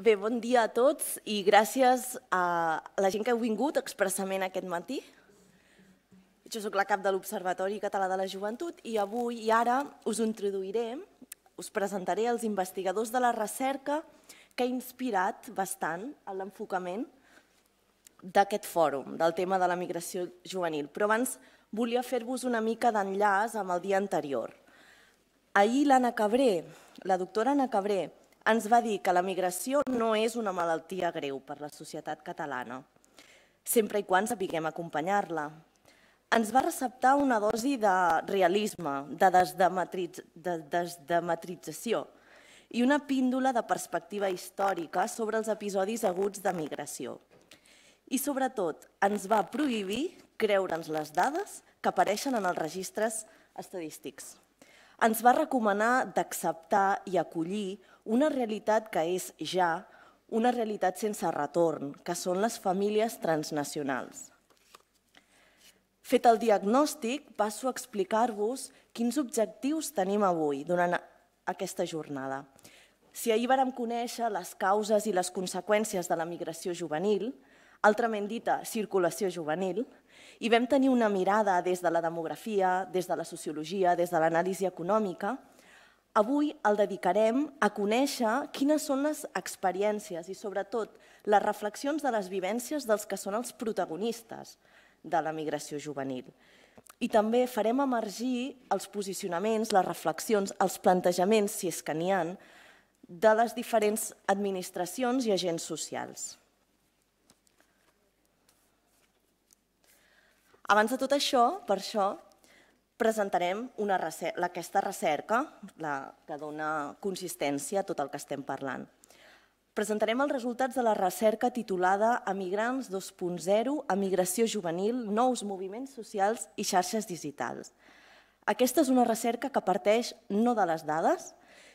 Bé, bon dia a tots i gràcies a la gent que heu vingut expressament aquest matí. Jo sóc la cap de l'Observatori Català de la Joventut i avui i ara us introduiré, us presentaré els investigadors de la recerca que ha inspirat bastant l'enfocament d'aquest fòrum, del tema de la migració juvenil. Però abans volia fer-vos una mica d'enllaç amb el dia anterior. Ahir l'Anna Cabré, la doctora Anna Cabré, ens va dir que la migració no és una malaltia greu per la societat catalana, sempre i quan sapiguem acompanyar-la. Ens va receptar una dosi de realisme, de desdematrització i una píndola de perspectiva històrica sobre els episodis aguts de migració. I sobretot ens va prohibir creure'ns les dades que apareixen en els registres estadístics. Ens va recomanar d'acceptar i acollir una realitat que és ja una realitat sense retorn, que són les famílies transnacionals. Fet el diagnòstic, passo a explicar-vos quins objectius tenim avui durant aquesta jornada. Si ahir vàrem conèixer les causes i les conseqüències de la migració juvenil, altrament dita circulació juvenil, i vam tenir una mirada des de la demografia, des de la sociologia, des de l'anàlisi econòmica, Avui el dedicarem a conèixer quines són les experiències i, sobretot, les reflexions de les vivències dels que són els protagonistes de la migració juvenil. I també farem emergir els posicionaments, les reflexions, els plantejaments, si és que n'hi ha, de les diferents administracions i agents socials. Abans de tot això, per això, presentarem una recerca, aquesta recerca la que dona consistència a tot el que estem parlant. Presentarem els resultats de la recerca titulada Emigrants 2.0, Emigració juvenil, nous moviments socials i xarxes digitals. Aquesta és una recerca que parteix no de les dades,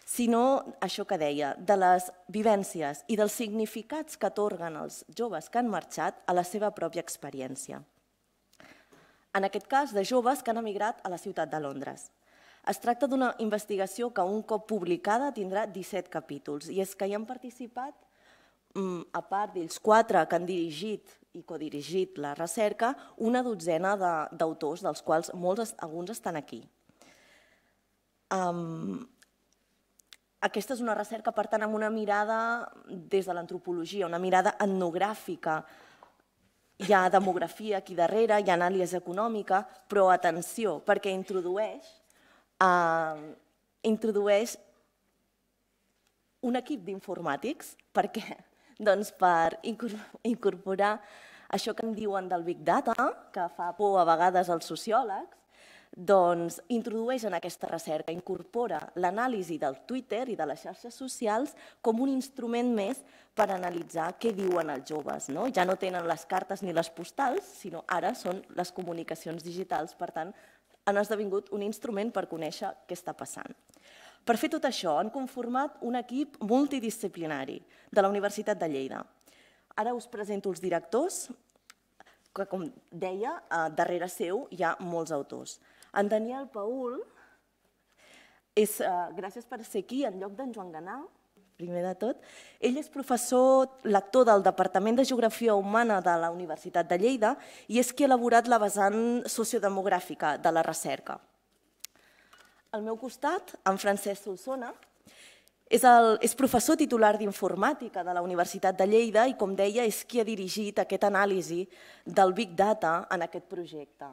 sinó això que deia, de les vivències i dels significats que atorguen els joves que han marxat a la seva pròpia experiència en aquest cas de joves que han emigrat a la ciutat de Londres. Es tracta d'una investigació que un cop publicada tindrà 17 capítols i és que hi han participat, mm, a part d'ells quatre que han dirigit i codirigit la recerca, una dotzena d'autors, dels quals molts, alguns estan aquí. Um, aquesta és una recerca, per tant, amb una mirada des de l'antropologia, una mirada etnogràfica, hi ha demografia aquí darrere, hi ha anàlisi econòmica, però atenció, perquè introdueix, eh, introdueix un equip d'informàtics. Per què? Doncs per incorporar això que en diuen del Big Data, que fa por a vegades als sociòlegs, doncs introdueix en aquesta recerca, incorpora l'anàlisi del Twitter i de les xarxes socials com un instrument més per analitzar què diuen els joves. No? Ja no tenen les cartes ni les postals, sinó ara són les comunicacions digitals, per tant, han esdevingut un instrument per conèixer què està passant. Per fer tot això, han conformat un equip multidisciplinari de la Universitat de Lleida. Ara us presento els directors, que, com deia, darrere seu hi ha molts autors. En Daniel Paul, és, uh, gràcies per ser aquí en lloc d'en Joan Ganà, primer de tot. Ell és professor lector del Departament de Geografia Humana de la Universitat de Lleida i és qui ha elaborat la vessant sociodemogràfica de la recerca. Al meu costat, en Francesc Solsona, és, el, és professor titular d'informàtica de la Universitat de Lleida i, com deia, és qui ha dirigit aquest anàlisi del Big Data en aquest projecte.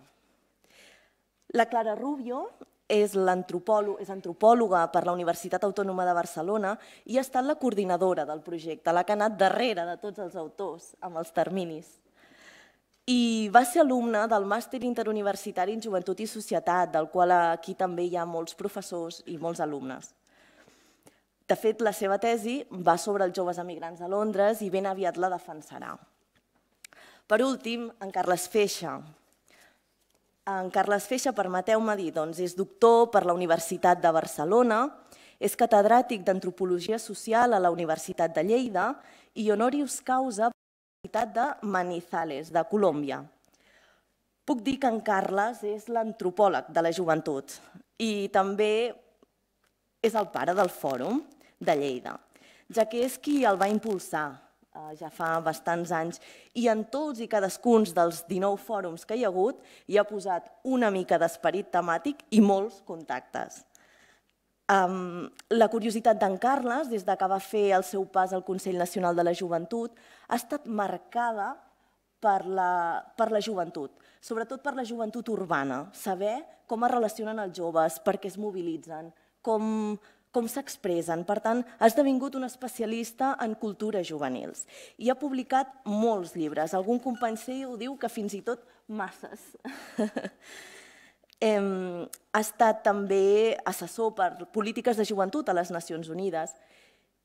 La Clara Rubio és, és antropòloga per la Universitat Autònoma de Barcelona i ha estat la coordinadora del projecte, la que ha anat darrere de tots els autors amb els terminis. I va ser alumna del Màster Interuniversitari en Joventut i Societat, del qual aquí també hi ha molts professors i molts alumnes. De fet, la seva tesi va sobre els joves emigrants a Londres i ben aviat la defensarà. Per últim, en Carles Feixa, en Carles Feixa, permeteu-me dir, doncs, és doctor per la Universitat de Barcelona, és catedràtic d'Antropologia Social a la Universitat de Lleida i honorius causa per la Universitat de Manizales, de Colòmbia. Puc dir que en Carles és l'antropòleg de la joventut i també és el pare del Fòrum de Lleida. ja que és qui el va impulsar ja fa bastants anys, i en tots i cadascun dels 19 fòrums que hi ha hagut hi ha posat una mica d'esperit temàtic i molts contactes. La curiositat d'en Carles, des de que va fer el seu pas al Consell Nacional de la Joventut, ha estat marcada per la, per la joventut, sobretot per la joventut urbana, saber com es relacionen els joves, per què es mobilitzen, com, com s'expressen. Per tant, ha esdevingut un especialista en cultures juvenils i ha publicat molts llibres. Algun company seu diu que fins i tot masses. ha estat també assessor per polítiques de joventut a les Nacions Unides.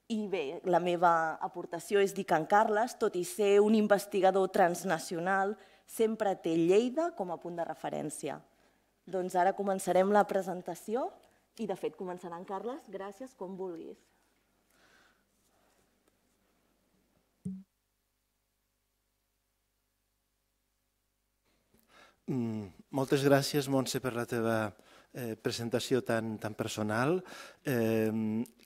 I bé, la meva aportació és dir que en Carles, tot i ser un investigador transnacional, sempre té Lleida com a punt de referència. Doncs ara començarem la presentació i, de fet, començarà en Carles. Gràcies, com vulguis. Mm, moltes gràcies, Montse, per la teva eh, presentació tan, tan personal, eh,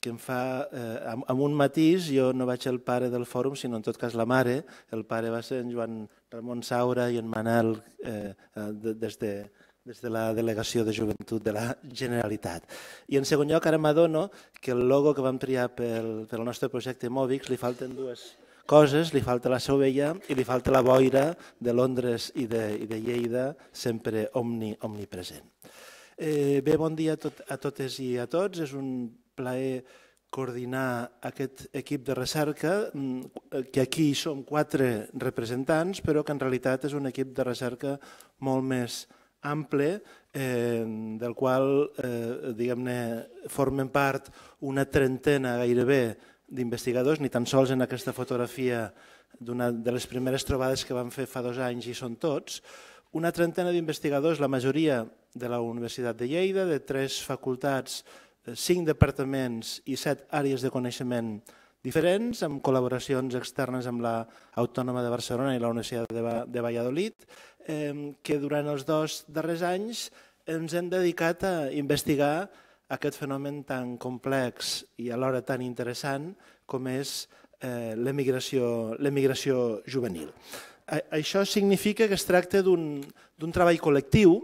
que em fa, eh, amb, amb un matís, jo no vaig el pare del fòrum, sinó en tot cas la mare, el pare va ser en Joan Ramon Saura i en Manel eh, de, des de, des de la Delegació de Joventut de la Generalitat. I en segon lloc, ara m'adono que el logo que vam triar pel, pel nostre projecte Mòvix li falten dues coses, li falta la sovella i li falta la boira de Londres i de, i de Lleida, sempre omni, omnipresent. Eh, bé, bon dia a, tot, a totes i a tots. És un plaer coordinar aquest equip de recerca, mm, que aquí som quatre representants, però que en realitat és un equip de recerca molt més ample eh, del qual eh, diguem-ne formen part una trentena gairebé d'investigadors, ni tan sols en aquesta fotografia d'una de les primeres trobades que vam fer fa dos anys i són tots, una trentena d'investigadors, la majoria de la Universitat de Lleida, de tres facultats, cinc departaments i set àrees de coneixement diferents, amb col·laboracions externes amb l'Autònoma de Barcelona i la Universitat de Valladolid, que durant els dos darrers anys ens hem dedicat a investigar aquest fenomen tan complex i alhora tan interessant com és eh, l'emigració juvenil. Això significa que es tracta d'un treball col·lectiu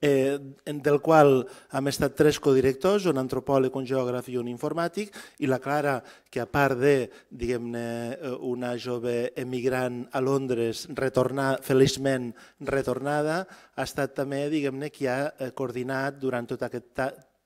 eh, del qual hem estat tres codirectors, un antropòleg, un geògraf i un informàtic, i la Clara, que a part de diguem-ne eh, una jove emigrant a Londres, retornar, feliçment retornada, ha estat també diguem-ne qui ha eh, coordinat durant tot aquest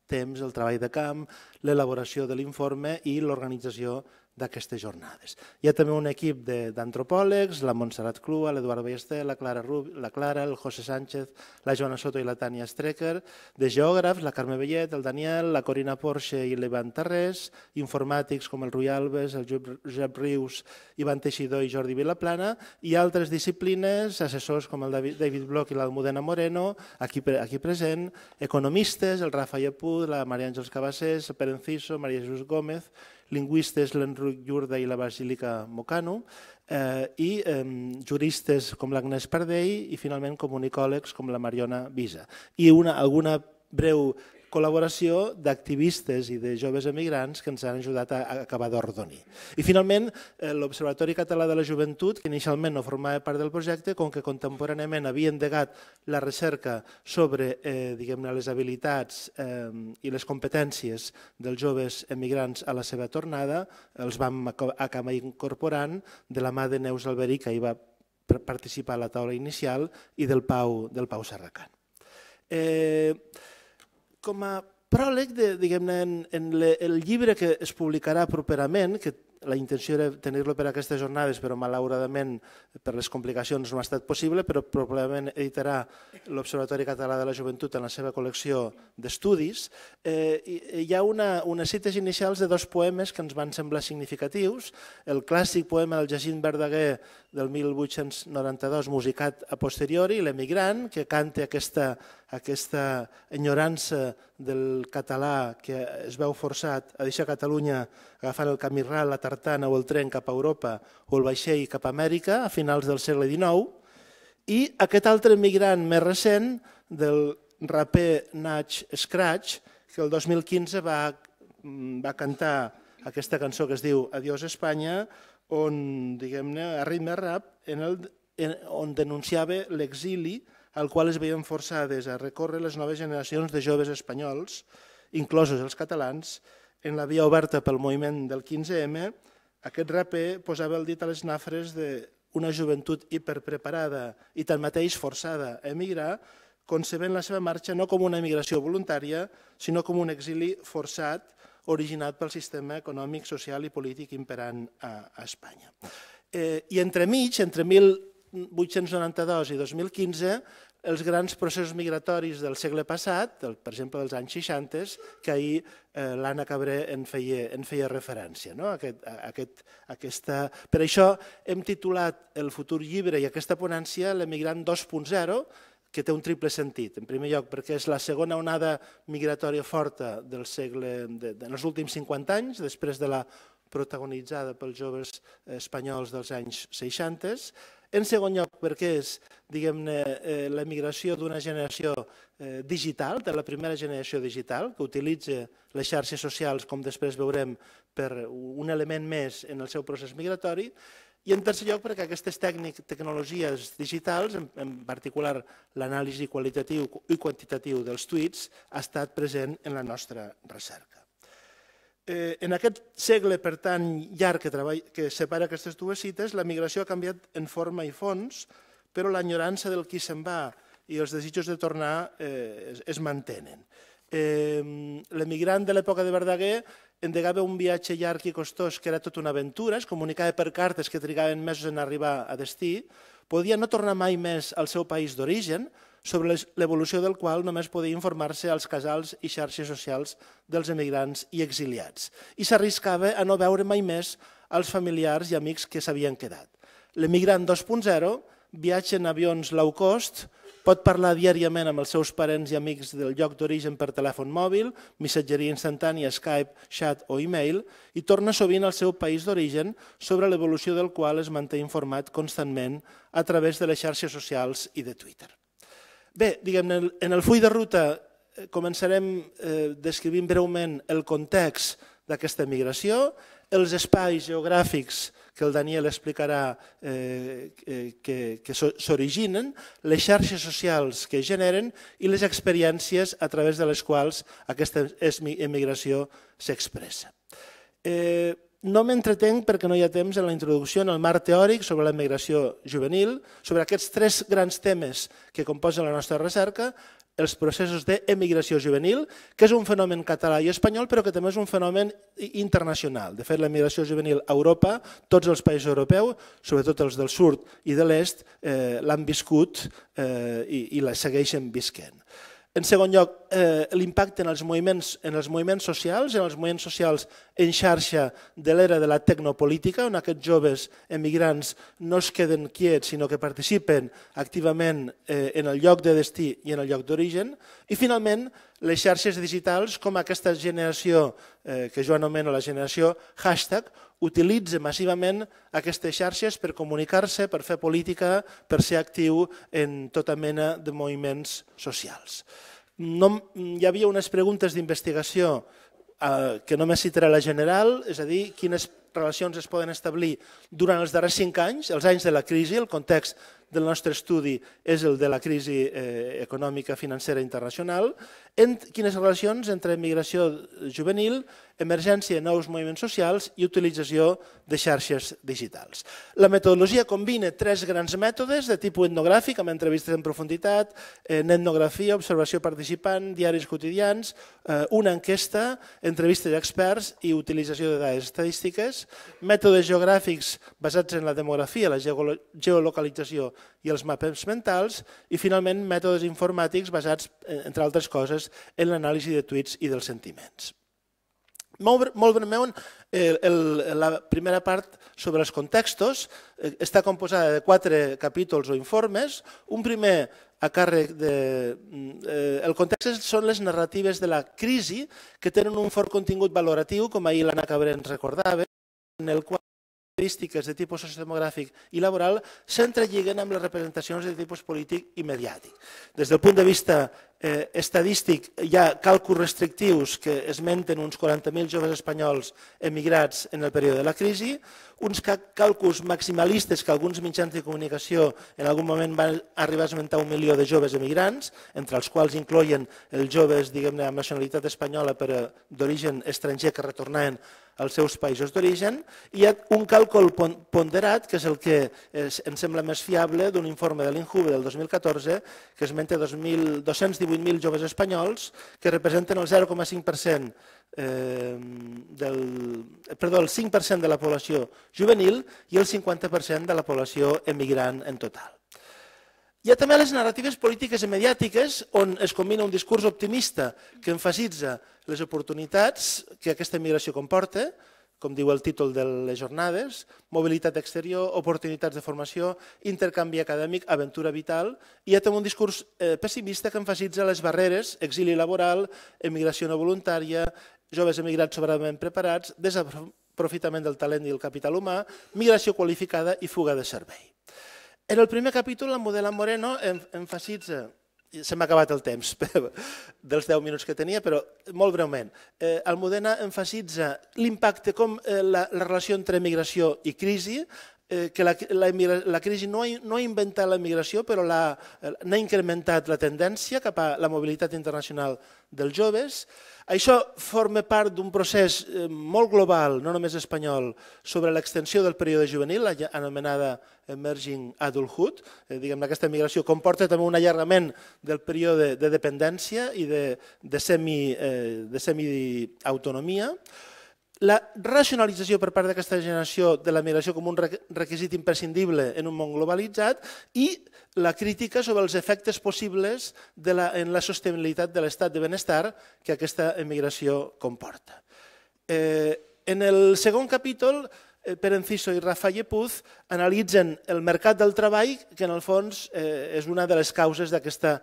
temps el treball de camp, l'elaboració de l'informe i l'organització d'aquestes jornades. Hi ha també un equip d'antropòlegs, la Montserrat Clua, l'Eduard Ballester, la Clara, Rub, la Clara, el José Sánchez, la Joana Soto i la Tània Strecker, de geògrafs, la Carme Bellet, el Daniel, la Corina Porsche i l'Ivan Tarrés, informàtics com el Rui Alves, el Josep Rius, Ivan Teixidor i Jordi Vilaplana, i altres disciplines, assessors com el David Bloch i l'Almudena Moreno, aquí, aquí present, economistes, el Rafa Iapud, la Maria Àngels Cabassés, el Pere Enciso, Maria Jesús Gómez, lingüistes l'Enric Llurda i la Basílica Mocano, eh, i eh, juristes com l'Agnès Pardell i finalment comunicòlegs com la Mariona Visa. I una, alguna breu col·laboració d'activistes i de joves emigrants que ens han ajudat a, acabar d'ordonir. I finalment, eh, l'Observatori Català de la Joventut, que inicialment no formava part del projecte, com que contemporàniament havia endegat la recerca sobre eh, les habilitats eh, i les competències dels joves emigrants a la seva tornada, els vam acabar incorporant de la mà de Neus Alberic, que hi va participar a la taula inicial, i del Pau, del Pau Serracant. Eh, com a pròleg de, diguem-ne, en, en le, el llibre que es publicarà properament, que la intenció era tenir-lo per aquestes jornades, però malauradament per les complicacions no ha estat possible, però probablement editarà l'Observatori Català de la Joventut en la seva col·lecció d'estudis. Eh, hi ha una, unes cites inicials de dos poemes que ens van semblar significatius. El clàssic poema del Jacint Verdaguer del 1892, musicat a posteriori, l'emigrant, que canta aquesta, aquesta enyorança del català que es veu forçat a deixar Catalunya agafant el camí ral, la tartana o el tren cap a Europa o el vaixell cap a Amèrica a finals del segle XIX, i aquest altre migrant més recent del raper Natch Scratch, que el 2015 va, va cantar aquesta cançó que es diu Adiós Espanya, on, diguem-ne, a ritme rap, en el, en, on denunciava l'exili al qual es veien forçades a recórrer les noves generacions de joves espanyols, inclosos els catalans, en la via oberta pel moviment del 15M, aquest raper posava el dit a les nafres d'una joventut hiperpreparada i tanmateix forçada a emigrar, concebent la seva marxa no com una emigració voluntària, sinó com un exili forçat originat pel sistema econòmic, social i polític imperant a, a Espanya. Eh, I entremig, entre 1892 i 2015, els grans processos migratoris del segle passat, del, per exemple dels anys 60, que ahir eh, l'Anna Cabré en feia, en feia referència. No? Aquest, aquest, aquesta... Per això hem titulat el futur llibre i aquesta ponència l'emigrant 2.0, que té un triple sentit. En primer lloc, perquè és la segona onada migratòria forta del segle, de, de, en els últims 50 anys, després de la protagonitzada pels joves espanyols dels anys 60. En segon lloc, perquè és diguem-ne eh, l'emigració d'una generació eh, digital, de la primera generació digital, que utilitza les xarxes socials, com després veurem, per un element més en el seu procés migratori, i en tercer lloc, perquè aquestes tecnologies digitals, en, en particular l'anàlisi qualitatiu i quantitatiu dels tuits, ha estat present en la nostra recerca. Eh, en aquest segle, per tant, llarg que, separa aquestes dues cites, la migració ha canviat en forma i fons, però l'enyorança del qui se'n va i els desitjos de tornar eh, es, es mantenen. Eh, L'emigrant de l'època de Verdaguer endegava un viatge llarg i costós que era tota una aventura, es comunicava per cartes que trigaven mesos en arribar a destí, podia no tornar mai més al seu país d'origen, sobre l'evolució del qual només podia informar-se als casals i xarxes socials dels emigrants i exiliats. I s'arriscava a no veure mai més els familiars i amics que s'havien quedat. L'emigrant 2.0 viatja en avions low cost, Pot parlar diàriament amb els seus parents i amics del lloc d'origen per telèfon mòbil, missatgeria instantània, Skype, chat o e-mail i torna sovint al seu país d'origen sobre l'evolució del qual es manté informat constantment a través de les xarxes socials i de Twitter. Bé, diguem en el full de ruta eh, començarem eh, descrivint breument el context d'aquesta migració, els espais geogràfics que el Daniel explicarà eh, que, que s'originen, les xarxes socials que generen i les experiències a través de les quals aquesta emigració s'expressa. Eh, no m'entretenc perquè no hi ha temps en la introducció en el marc teòric sobre la migració juvenil, sobre aquests tres grans temes que composen la nostra recerca, els processos d'emigració juvenil, que és un fenomen català i espanyol, però que també és un fenomen internacional. De fet, l'emigració juvenil a Europa, tots els països europeus, sobretot els del sud i de l'est, eh, l'han viscut eh, i, i la segueixen visquent. En segon lloc, eh, l'impacte en, els moviments, en els moviments socials, en els moviments socials en xarxa de l'era de la tecnopolítica, on aquests joves emigrants no es queden quiets, sinó que participen activament eh, en el lloc de destí i en el lloc d'origen. I finalment, les xarxes digitals, com aquesta generació eh, que jo anomeno la generació hashtag, utilitza massivament aquestes xarxes per comunicar-se, per fer política, per ser actiu en tota mena de moviments socials. No, hi havia unes preguntes d'investigació eh, que només citaré la general, és a dir, quines relacions es poden establir durant els darrers cinc anys, els anys de la crisi, el context del nostre estudi és el de la crisi eh, econòmica financera internacional, en quines relacions entre migració juvenil, emergència de nous moviments socials i utilització de xarxes digitals. La metodologia combina tres grans mètodes de tipus etnogràfic, amb entrevistes en profunditat, eh, etnografia, observació participant, diaris quotidians, eh, una enquesta, entrevistes d'experts i utilització de dades estadístiques, mètodes geogràfics basats en la demografia, la geolocalització i els mapes mentals i finalment mètodes informàtics basats, entre altres coses, en l'anàlisi de tuits i dels sentiments. Molt, molt breument, el, la primera part sobre els contextos eh, està composada de quatre capítols o informes. Un primer a càrrec de... Eh, el context són les narratives de la crisi que tenen un fort contingut valoratiu, com ahir l'Anna Cabré ens recordava, en el qual característiques de tipus sociodemogràfic i laboral s'entrelliguen amb les representacions de tipus polític i mediàtic. Des del punt de vista eh, estadístic hi ha càlculs restrictius que esmenten uns 40.000 joves espanyols emigrats en el període de la crisi, uns càlculs maximalistes que alguns mitjans de comunicació en algun moment van arribar a esmentar un milió de joves emigrants, entre els quals incloien els joves diguem-ne amb nacionalitat espanyola però d'origen estranger que retornaven als seus països d'origen, hi ha un càlcul ponderat, que és el que ens sembla més fiable, d'un informe de l'INJUVE del 2014, que esmenta 218.000 joves espanyols, que representen el 0,5% eh, del, perdó, el 5% de la població juvenil i el 50% de la població emigrant en total. Hi ha també les narratives polítiques i mediàtiques on es combina un discurs optimista que enfasitza les oportunitats que aquesta migració comporta, com diu el títol de les jornades, mobilitat exterior, oportunitats de formació, intercanvi acadèmic, aventura vital, i ha també un discurs eh, pessimista que enfasitza les barreres, exili laboral, emigració no voluntària, joves emigrats sobradament preparats, desaprofitament del talent i el capital humà, migració qualificada i fuga de servei. En el primer capítol, la Modela Moreno enfasitza se m'ha acabat el temps dels 10 minuts que tenia, però molt breument. Eh, Almudena enfasitza l'impacte com eh, la, la relació entre migració i crisi, eh, que la, la, la crisi no ha, no ha inventat la migració, però n'ha incrementat la tendència cap a la mobilitat internacional dels joves. Això forma part d'un procés eh, molt global, no només espanyol, sobre l'extensió del període juvenil, anomenada Emerging Adulthood. Eh, diguem aquesta migració comporta també un allargament del període de dependència i de, de semi-autonomia. Eh, semi la racionalització per part d'aquesta generació de la migració com un requisit imprescindible en un món globalitzat i la crítica sobre els efectes possibles de la, en la sostenibilitat de l'estat de benestar que aquesta emigració comporta. Eh, en el segon capítol Eh, per Enciso i Rafa Llepuz analitzen el mercat del treball, que en el fons eh, és una de les causes d'aquesta.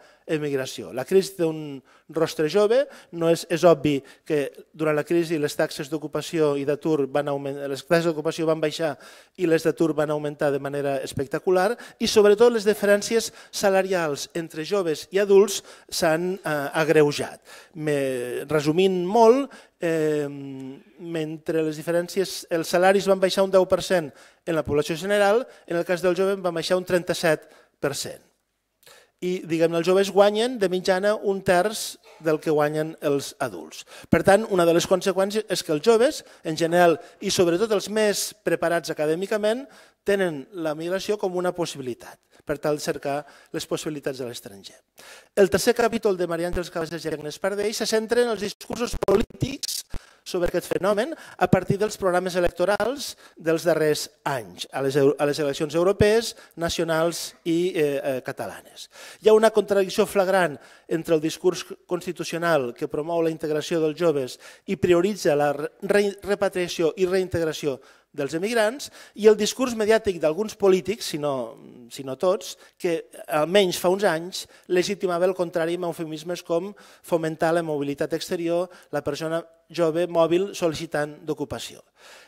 La crisi té un rostre jove, no és, és obvi que durant la crisi les taxes d'ocupació i d'atur van augmentar, les taxes d'ocupació van baixar i les d'atur van augmentar de manera espectacular i sobretot les diferències salarials entre joves i adults s'han eh, agreujat. Me, resumint molt, eh, mentre les diferències, els salaris van baixar un 10% en la població general, en el cas del jove van baixar un 37%. I diguem els joves guanyen de mitjana un terç del que guanyen els adults. Per tant, una de les conseqüències és que els joves, en general, i sobretot els més preparats acadèmicament, tenen la migració com una possibilitat per tal de cercar les possibilitats de l'estranger. El tercer capítol de Maria Àngels Cabezas i Agnes Pardell se centra en els discursos polítics sobre aquest fenomen a partir dels programes electorals dels darrers anys, a les, a les eleccions europees, nacionals i eh, eh, catalanes. Hi ha una contradicció flagrant entre el discurs constitucional que promou la integració dels joves i prioritza la repatriació i reintegració dels emigrants i el discurs mediàtic d'alguns polítics, si no, si no tots, que almenys fa uns anys legitimava el contrari amb eufemismes com fomentar la mobilitat exterior, la persona jove mòbil sol·licitant d'ocupació.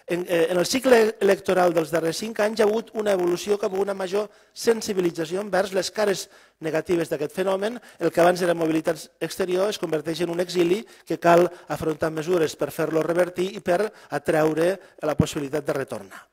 En, eh, en el cicle electoral dels darrers cinc anys hi ha hagut una evolució cap a una major sensibilització envers les cares negatives d'aquest fenomen. El que abans era mobilitat exterior es converteix en un exili que cal afrontar mesures per fer-lo revertir i per atreure la possibilitat de retornar.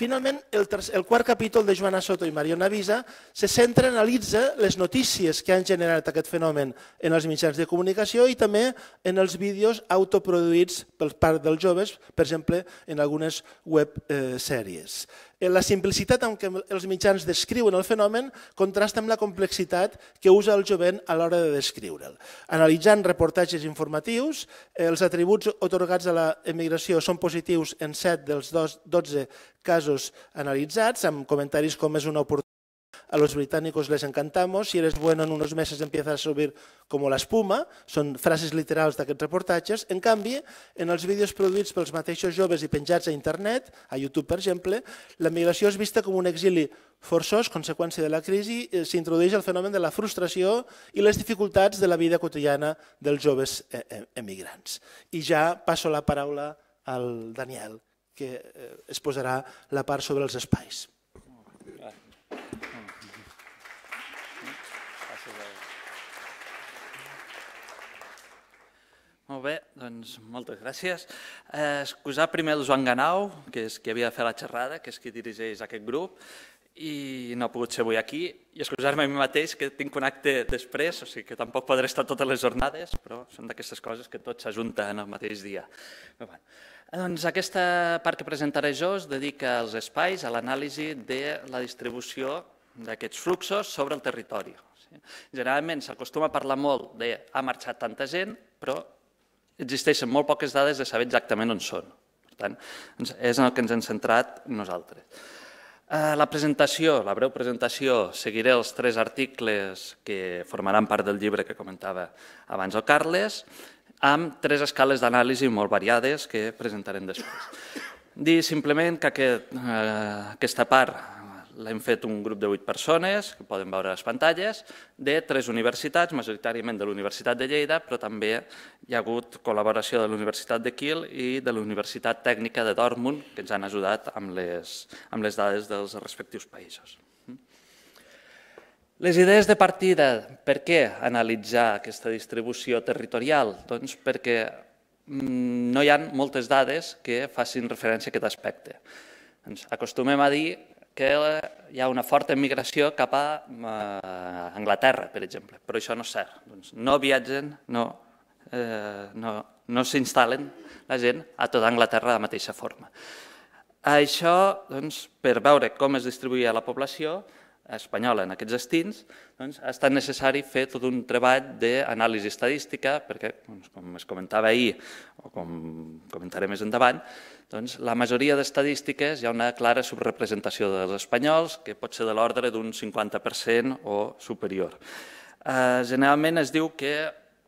Finalment, el, tercer, el quart capítol de Joana Soto i Mariona Visa se centra, analitza les notícies que han generat aquest fenomen en els mitjans de comunicació i també en els vídeos autoproduïts per part dels joves, per exemple, en algunes web eh, sèries. Eh, la simplicitat amb què els mitjans descriuen el fenomen contrasta amb la complexitat que usa el jovent a l'hora de descriure'l. Analitzant reportatges informatius, eh, els atributs otorgats a la emigració són positius en 7 dels 12 casos analitzats, amb comentaris com és una oportunitat a los británicos les encantamos, si eres bueno en unos meses empiezas a subir como la espuma, són frases literals d'aquests reportatges. En canvi, en els vídeos produïts pels mateixos joves i penjats a internet, a YouTube per exemple, la migració és vista com un exili forçós, conseqüència de la crisi, eh, s'introdueix el fenomen de la frustració i les dificultats de la vida quotidiana dels joves eh, eh, emigrants. I ja passo la paraula al Daniel, que es posarà la part sobre els espais. Molt bé, doncs moltes gràcies. Eh, excusar primer el Joan Ganau, que és qui havia de fer la xerrada, que és qui dirigeix aquest grup, i no ha pogut ser avui aquí, i excusar-me a mi mateix, que tinc un acte després, o sigui que tampoc podré estar totes les jornades, però són d'aquestes coses que tot s'ajunta en el mateix dia. Però, bueno. Doncs aquesta part que presentaré jo es dedica als espais, a l'anàlisi de la distribució d'aquests fluxos sobre el territori. Generalment s'acostuma a parlar molt de ha marxat tanta gent, però existeixen molt poques dades de saber exactament on són. Per tant, és en el que ens hem centrat nosaltres. Eh, la presentació, la breu presentació, seguiré els tres articles que formaran part del llibre que comentava abans el Carles, amb tres escales d'anàlisi molt variades que presentarem després. Dir simplement que aquest, eh, aquesta part l'hem fet un grup de vuit persones, que poden veure les pantalles, de tres universitats, majoritàriament de l'Universitat de Lleida, però també hi ha hagut col·laboració de l'Universitat de Kiel i de la Universitat Tècnica de Dortmund, que ens han ajudat amb les, amb les dades dels respectius països. Les idees de partida, per què analitzar aquesta distribució territorial? Doncs perquè mm, no hi ha moltes dades que facin referència a aquest aspecte. Ens acostumem a dir que hi ha una forta migració cap a eh, Anglaterra, per exemple, però això no és cert. Doncs no viatgen, no, eh, no, no s'instal·len la gent a tota Anglaterra de la mateixa forma. Això, doncs, per veure com es distribuïa la població, espanyola en aquests destins, doncs, ha estat necessari fer tot un treball d'anàlisi estadística, perquè, doncs, com es comentava ahir, o com comentaré més endavant, doncs, la majoria d'estadístiques hi ha una clara subrepresentació dels espanyols, que pot ser de l'ordre d'un 50% o superior. Eh, generalment es diu que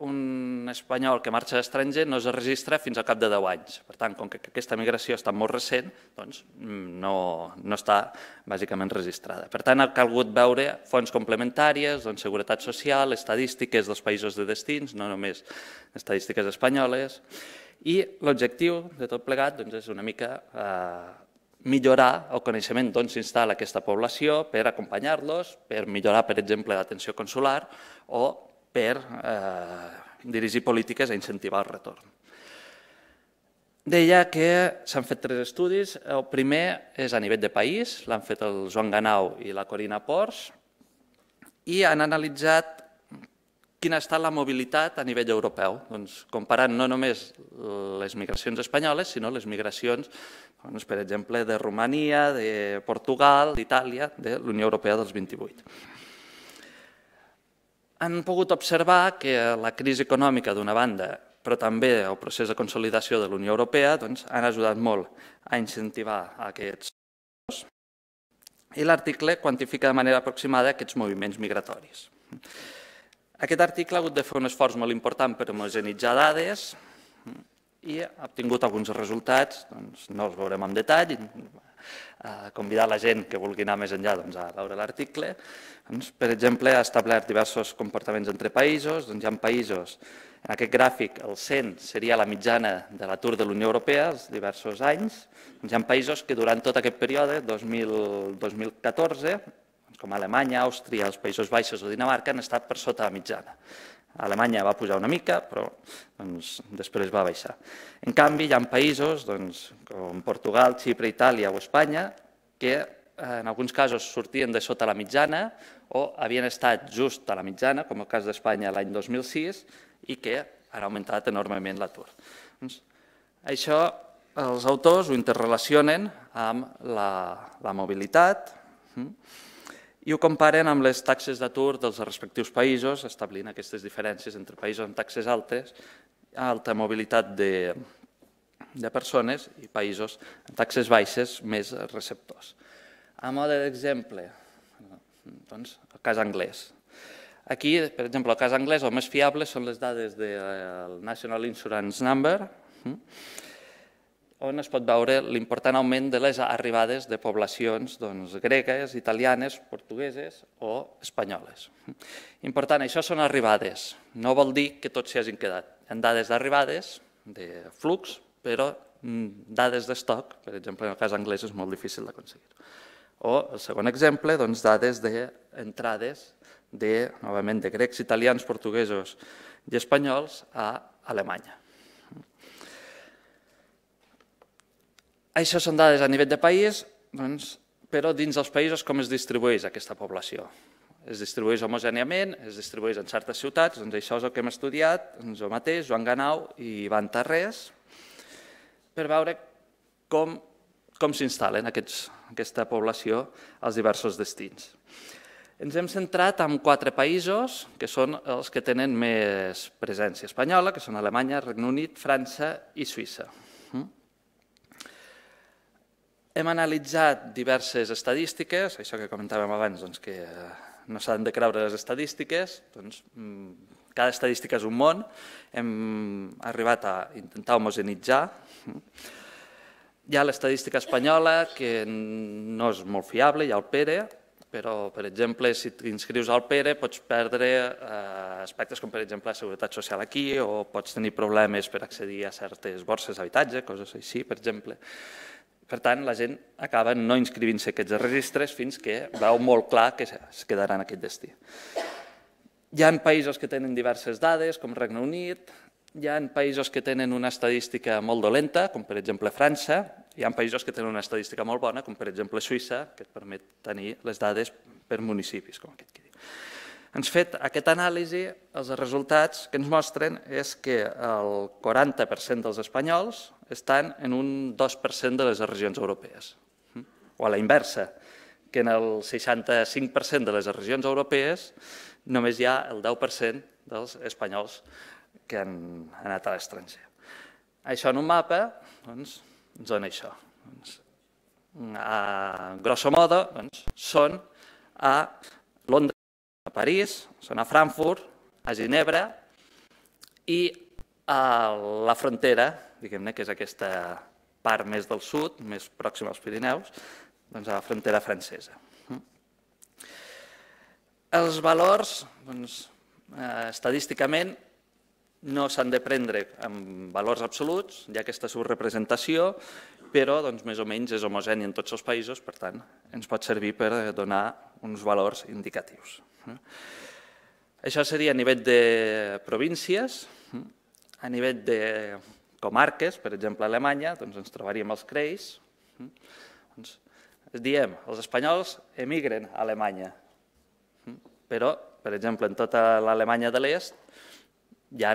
un espanyol que marxa d'estranger no es registra fins al cap de 10 anys. Per tant, com que aquesta migració està molt recent, doncs no, no està bàsicament registrada. Per tant, ha calgut veure fonts complementàries, doncs, seguretat social, estadístiques dels països de destins, no només estadístiques espanyoles, i l'objectiu de tot plegat doncs, és una mica eh, millorar el coneixement d'on s'instal·la aquesta població per acompanyar-los, per millorar, per exemple, l'atenció consular o per eh, dirigir polítiques a incentivar el retorn. Deia que s'han fet tres estudis. El primer és a nivell de país, l'han fet el Joan Ganau i la Corina Pors, i han analitzat quina ha estat la mobilitat a nivell europeu, doncs, comparant no només les migracions espanyoles, sinó les migracions, doncs, per exemple, de Romania, de Portugal, d'Itàlia, de l'Unió Europea dels 28 han pogut observar que la crisi econòmica d'una banda, però també el procés de consolidació de la Unió Europea doncs, han ajudat molt a incentivar aquests i l'article quantifica de manera aproximada aquests moviments migratoris. Aquest article ha hagut de fer un esforç molt important per homogenitzar dades i ha obtingut alguns resultats, doncs no els veurem en detall, a convidar la gent que vulgui anar més enllà doncs, a veure l'article. Doncs, per exemple, ha establert diversos comportaments entre països. Doncs, hi ha països, en aquest gràfic el 100 seria la mitjana de l'atur de la Unió Europea els diversos anys. Doncs, hi ha països que durant tot aquest període, 2000, 2014, com Alemanya, Àustria, els Països Baixos o Dinamarca, han estat per sota la mitjana. Alemanya va pujar una mica, però doncs, després va baixar. En canvi, hi ha països doncs, com Portugal, Xipre, Itàlia o Espanya que eh, en alguns casos sortien de sota la mitjana o havien estat just a la mitjana, com el cas d'Espanya l'any 2006, i que han augmentat enormement l'atur. Doncs, això els autors ho interrelacionen amb la, la mobilitat, hm? I ho comparen amb les taxes d'atur dels respectius països, establint aquestes diferències entre països amb taxes altes, alta mobilitat de, de persones i països amb taxes baixes més receptors. A mode d'exemple, doncs, el cas anglès. Aquí, per exemple, el cas anglès, el més fiable són les dades del National Insurance Number, hm? On es pot veure l'important augment de les arribades de poblacions doncs, gregues, italianes, portugueses o espanyoles. Important, això són arribades. No vol dir que tots s'hi hagin quedat. Hi ha dades d'arribades, de flux, però mm, dades d'estoc, per exemple, en el cas anglès és molt difícil d'aconseguir. O el segon exemple, doncs, dades d'entrades de, novament, de grecs, italians, portuguesos i espanyols a Alemanya. Això són dades a nivell de país, doncs, però dins dels països com es distribueix aquesta població. Es distribueix homogèniament, es distribueix en certes ciutats, doncs això és el que hem estudiat, doncs jo mateix, Joan Ganau i Ivan Tarrés, per veure com, com s'instal·len aquesta població als diversos destins. Ens hem centrat en quatre països que són els que tenen més presència espanyola, que són Alemanya, Regne Unit, França i Suïssa. Mm? Hem analitzat diverses estadístiques, això que comentàvem abans, doncs, que eh, no s'han de creure les estadístiques, doncs, mm, cada estadística és un món, hem arribat a intentar homogenitzar. Hi ha l'estadística espanyola, que no és molt fiable, hi ha el PERE, però, per exemple, si t'inscrius al PERE pots perdre eh, aspectes com, per exemple, la seguretat social aquí o pots tenir problemes per accedir a certes borses d'habitatge, coses així, per exemple. Per tant, la gent acaba no inscrivint-se aquests registres fins que veu molt clar que es quedarà en aquest destí. Hi ha països que tenen diverses dades, com Regne Unit, hi ha països que tenen una estadística molt dolenta, com per exemple França, hi ha països que tenen una estadística molt bona, com per exemple Suïssa, que et permet tenir les dades per municipis, com aquest que diu. Ens fet aquesta anàlisi, els resultats que ens mostren és que el 40% dels espanyols estan en un 2% de les regions europees. O a la inversa, que en el 65% de les regions europees només hi ha el 10% dels espanyols que han anat a l'estranger. Això en un mapa doncs, ens dona això. Doncs, a grosso modo, doncs, són a a París, són a Frankfurt, a Ginebra i a la frontera diguem-ne, que és aquesta part més del sud, més pròxima als Pirineus, doncs a la frontera francesa. Els valors, doncs, eh, estadísticament, no s'han de prendre en valors absoluts, hi ha aquesta subrepresentació, però doncs, més o menys és homogènia en tots els països, per tant, ens pot servir per donar uns valors indicatius. Això seria a nivell de províncies, a nivell de comarques, per exemple a Alemanya, doncs ens trobaríem els CREIs. Doncs, diem, els espanyols emigren a Alemanya, però, per exemple, en tota l'Alemanya de l'Est hi ha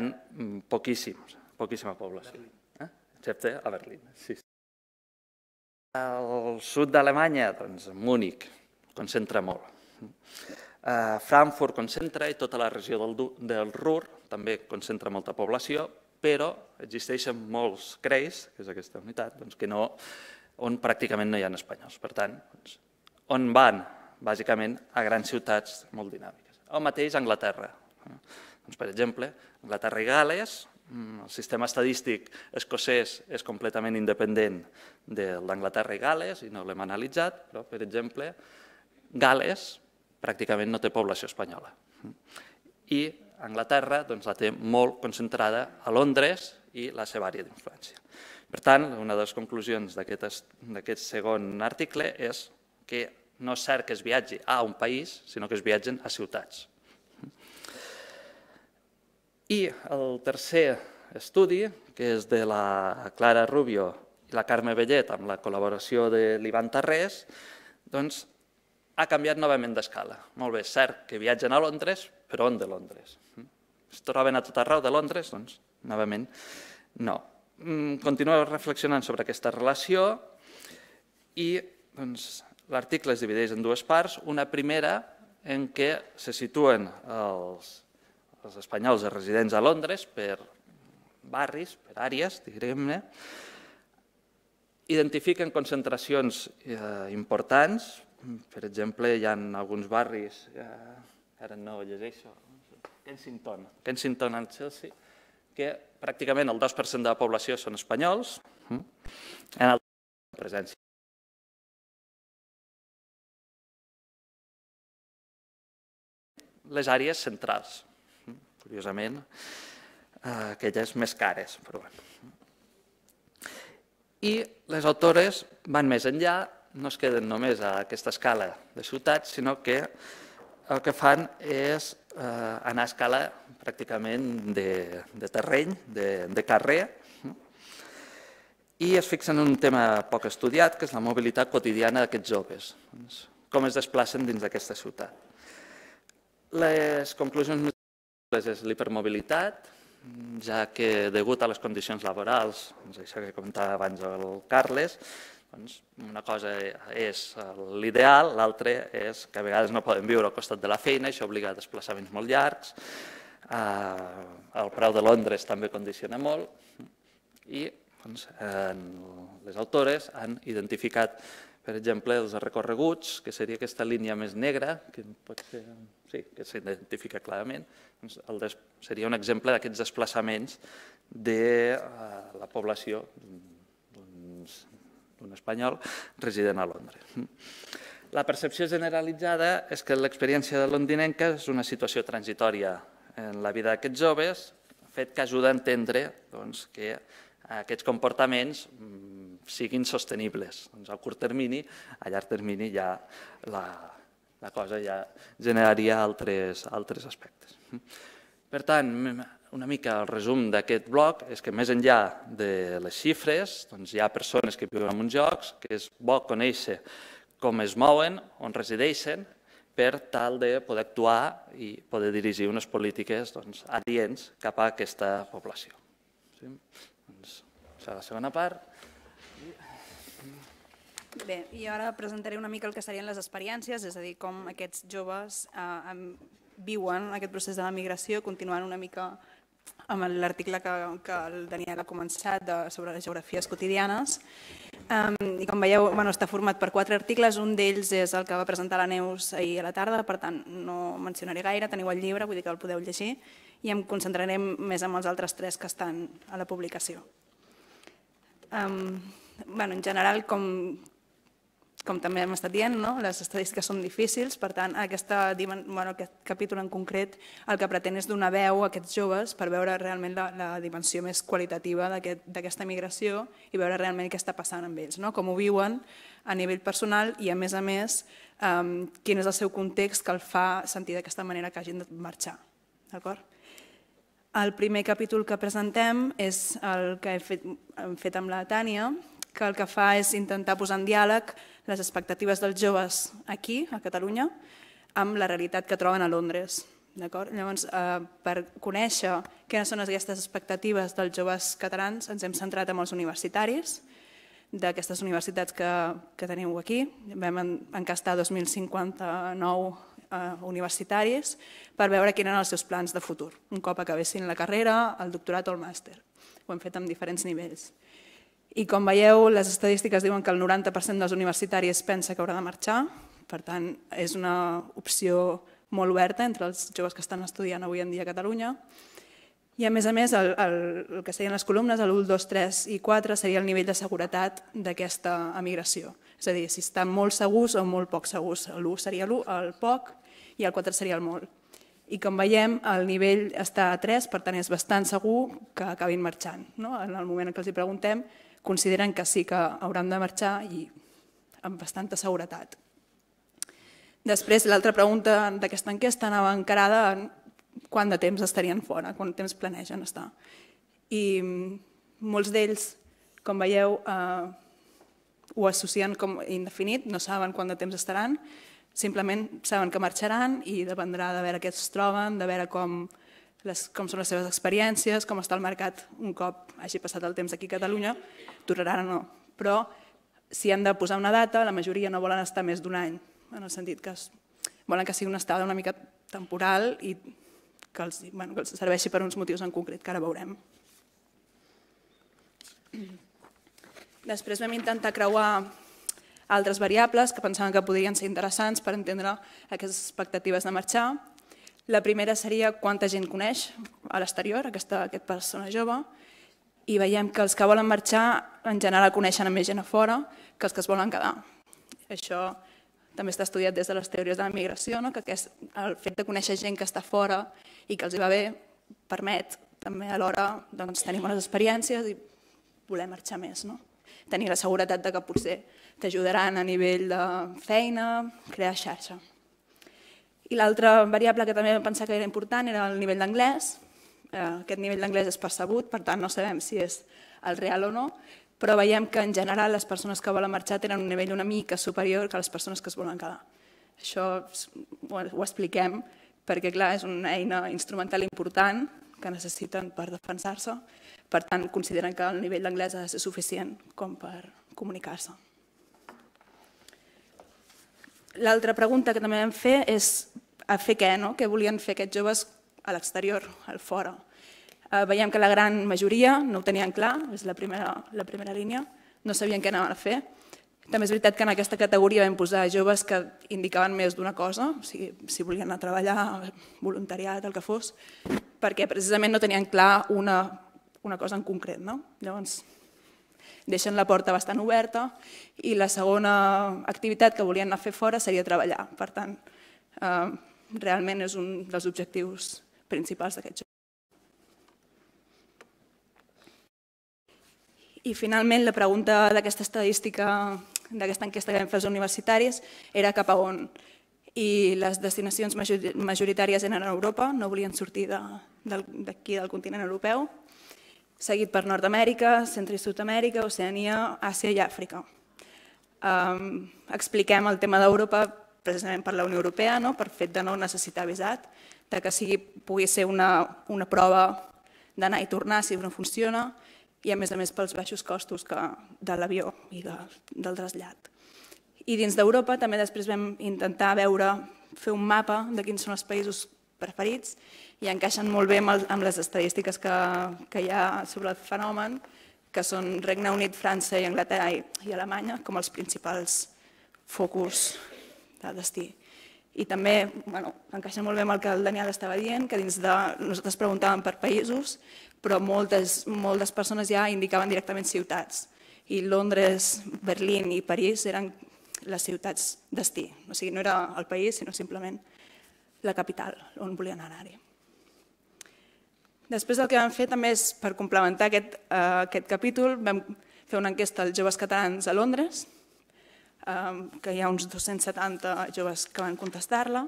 poquíssims, poquíssima població, eh? excepte a Berlín. Sí. Al sud d'Alemanya, doncs, Múnich, concentra molt. A Frankfurt concentra i tota la regió del, del Ruhr també concentra molta població, però existeixen molts CREIs, que és aquesta unitat, doncs, que no, on pràcticament no hi ha espanyols. Per tant, doncs, on van? Bàsicament a grans ciutats molt dinàmiques. El mateix Anglaterra. Doncs, per exemple, Anglaterra i Gales, mm, el sistema estadístic escocès és completament independent d'Anglaterra i Gales, i no l'hem analitzat, però, per exemple, Gales pràcticament no té població espanyola. I Anglaterra doncs, la té molt concentrada a Londres i la seva àrea d'influència. Per tant, una de les conclusions d'aquest segon article és que no és cert que es viatgi a un país, sinó que es viatgen a ciutats. I el tercer estudi, que és de la Clara Rubio i la Carme Bellet, amb la col·laboració de l'Ivan Tarrés, doncs ha canviat novament d'escala. Molt bé, cert que viatgen a Londres, però on de Londres? Es troben a tot arreu de Londres? Doncs, novament, no. Mm, continuo reflexionant sobre aquesta relació i doncs, l'article es divideix en dues parts. Una primera en què se situen els, els espanyols residents a Londres per barris, per àrees, diguem-ne, identifiquen concentracions eh, importants, per exemple, hi ha alguns barris, eh, ara no ho llegeixo, Kensington, Kensington and Chelsea, que pràcticament el 2% de la població són espanyols, hm? en el presència. Les àrees centrals, hm? curiosament, eh, aquelles més cares, però bueno. I les autores van més enllà, no es queden només a aquesta escala de ciutats, sinó que el que fan és eh, anar a escala pràcticament de, de terreny, de, de carrer, i es fixen en un tema poc estudiat, que és la mobilitat quotidiana d'aquests joves. Doncs, com es desplacen dins d'aquesta ciutat. Les conclusions més és l'hipermobilitat, ja que degut a les condicions laborals, doncs això que comentava abans el Carles, doncs una cosa és l'ideal, l'altra és que a vegades no poden viure al costat de la feina, això obliga a desplaçaments molt llargs, eh, el preu de Londres també condiciona molt i doncs, les autores han identificat, per exemple, els recorreguts, que seria aquesta línia més negra, que pot ser, sí, que s'identifica clarament, doncs el des, seria un exemple d'aquests desplaçaments de uh, la població d'un espanyol resident a Londres. La percepció generalitzada és que l'experiència de londinenca és una situació transitòria en la vida d'aquests joves, fet que ajuda a entendre doncs, que aquests comportaments mm, siguin sostenibles. Doncs a curt termini, a llarg termini ja la, la cosa ja generaria altres, altres aspectes. Per tant, una mica el resum d'aquest bloc és que més enllà de les xifres, doncs hi ha persones que viuen en uns jocs, que és bo conèixer com es mouen, on resideixen, per tal de poder actuar i poder dirigir unes polítiques doncs, adients cap a aquesta població. Sí? Doncs, això la segona part. Bé, i ara presentaré una mica el que serien les experiències, és a dir, com aquests joves eh, viuen aquest procés de la migració, continuant una mica amb l'article que, que el Daniel ha començat de, sobre les geografies quotidianes. Um, I com veieu, bueno, està format per quatre articles, un d'ells és el que va presentar la Neus ahir a la tarda, per tant no mencionaré gaire, teniu el llibre, vull dir que el podeu llegir, i em concentrarem més en els altres tres que estan a la publicació. Um, bueno, en general, com, com també hem estat dient, no? les estadístiques són difícils, per tant, aquesta, bueno, aquest capítol en concret el que pretén és donar veu a aquests joves per veure realment la, la dimensió més qualitativa d'aquesta aquest, migració i veure realment què està passant amb ells, no? com ho viuen a nivell personal i, a més a més, um, quin és el seu context que el fa sentir d'aquesta manera que hagin de marxar. D'acord? El primer capítol que presentem és el que hem fet, hem fet amb la Tània, que el que fa és intentar posar en diàleg les expectatives dels joves aquí, a Catalunya, amb la realitat que troben a Londres. Llavors, eh, per conèixer quines són aquestes expectatives dels joves catalans, ens hem centrat en els universitaris, d'aquestes universitats que, que teniu aquí. Vam encastar 2.059 eh, universitaris per veure quins eren els seus plans de futur, un cop acabessin la carrera, el doctorat o el màster. Ho hem fet amb diferents nivells. I com veieu, les estadístiques diuen que el 90% dels universitaris pensa que haurà de marxar, per tant, és una opció molt oberta entre els joves que estan estudiant avui en dia a Catalunya. I a més a més, el, el, el que serien les columnes, l'1, 2, 3 i 4, seria el nivell de seguretat d'aquesta emigració. És a dir, si estan molt segurs o molt poc segurs. L'1 seria l'1, el poc, i el 4 seria el molt. I com veiem, el nivell està a 3, per tant és bastant segur que acabin marxant. No? En el moment en què els hi preguntem, consideren que sí que hauran de marxar i amb bastanta seguretat. Després, l'altra pregunta d'aquesta enquesta anava encarada en quant de temps estarien fora, quant temps planegen estar. I molts d'ells, com veieu, eh, ho associen com indefinit, no saben quant de temps estaran, simplement saben que marxaran i dependrà de veure què es troben, de veure com, les, com són les seves experiències, com està el mercat un cop hagi passat el temps aquí a Catalunya, duraran o no. Però si han de posar una data, la majoria no volen estar més d'un any, en el sentit que es, volen que sigui una estada una mica temporal i que els, bueno, que els serveixi per uns motius en concret, que ara veurem. Després vam intentar creuar altres variables que pensaven que podrien ser interessants per entendre aquestes expectatives de marxar. La primera seria quanta gent coneix a l'exterior, aquesta, aquest persona jove, i veiem que els que volen marxar en general coneixen més gent a fora que els que es volen quedar. Això també està estudiat des de les teories de la migració, no? que aquest, el fet de conèixer gent que està fora i que els hi va bé permet també alhora doncs, tenir bones experiències i voler marxar més. No? tenir la seguretat de que potser t'ajudaran a nivell de feina, crear xarxa. I l'altra variable que també vam pensar que era important era el nivell d'anglès. Eh, aquest nivell d'anglès és percebut, per tant no sabem si és el real o no, però veiem que en general les persones que volen marxar tenen un nivell una mica superior que les persones que es volen quedar. Això ho, ho expliquem perquè clar, és una eina instrumental important que necessiten per defensar-se, per tant consideren que el nivell d'anglès ha de ser suficient com per comunicar-se. L'altra pregunta que també vam fer és a fer què, no? què volien fer aquests joves a l'exterior, al fora. Eh, veiem que la gran majoria no ho tenien clar, és la primera, la primera línia, no sabien què anaven a fer. També és veritat que en aquesta categoria vam posar joves que indicaven més d'una cosa, o sigui, si volien anar a treballar, voluntariat, el que fos, perquè precisament no tenien clar una, una cosa en concret. No? Llavors, deixen la porta bastant oberta i la segona activitat que volien anar a fer fora seria treballar. Per tant, eh, realment és un dels objectius principals d'aquest joc. I finalment la pregunta d'aquesta estadística, d'aquesta enquesta que vam fer als universitaris, era cap a on. I les destinacions majoritàries eren a Europa, no volien sortir d'aquí de, del continent europeu, seguit per Nord-Amèrica, Centre i Sud-amèrica, Oceania, Àsia i Àfrica. Um, expliquem el tema d'Europa precisament per la Unió Europea, no? per fet de no necessitar visat, de que sigui, pugui ser una, una prova d'anar i tornar si no funciona, i a més a més pels baixos costos que, de l'avió i de, del trasllat. I dins d'Europa també després vam intentar veure, fer un mapa de quins són els països preferits i encaixen molt bé amb, les estadístiques que, que hi ha sobre el fenomen, que són Regne Unit, França i Anglaterra i Alemanya com els principals focus de destí. I també bueno, encaixa molt bé amb el que el Daniel estava dient, que dins de... nosaltres preguntàvem per països, però moltes, moltes persones ja indicaven directament ciutats. I Londres, Berlín i París eren les ciutats destí. O sigui, no era el país, sinó simplement la capital, on volien anar-hi. Després el que vam fer també és, per complementar aquest, uh, aquest capítol, vam fer una enquesta als joves catalans a Londres, um, que hi ha uns 270 joves que van contestar-la,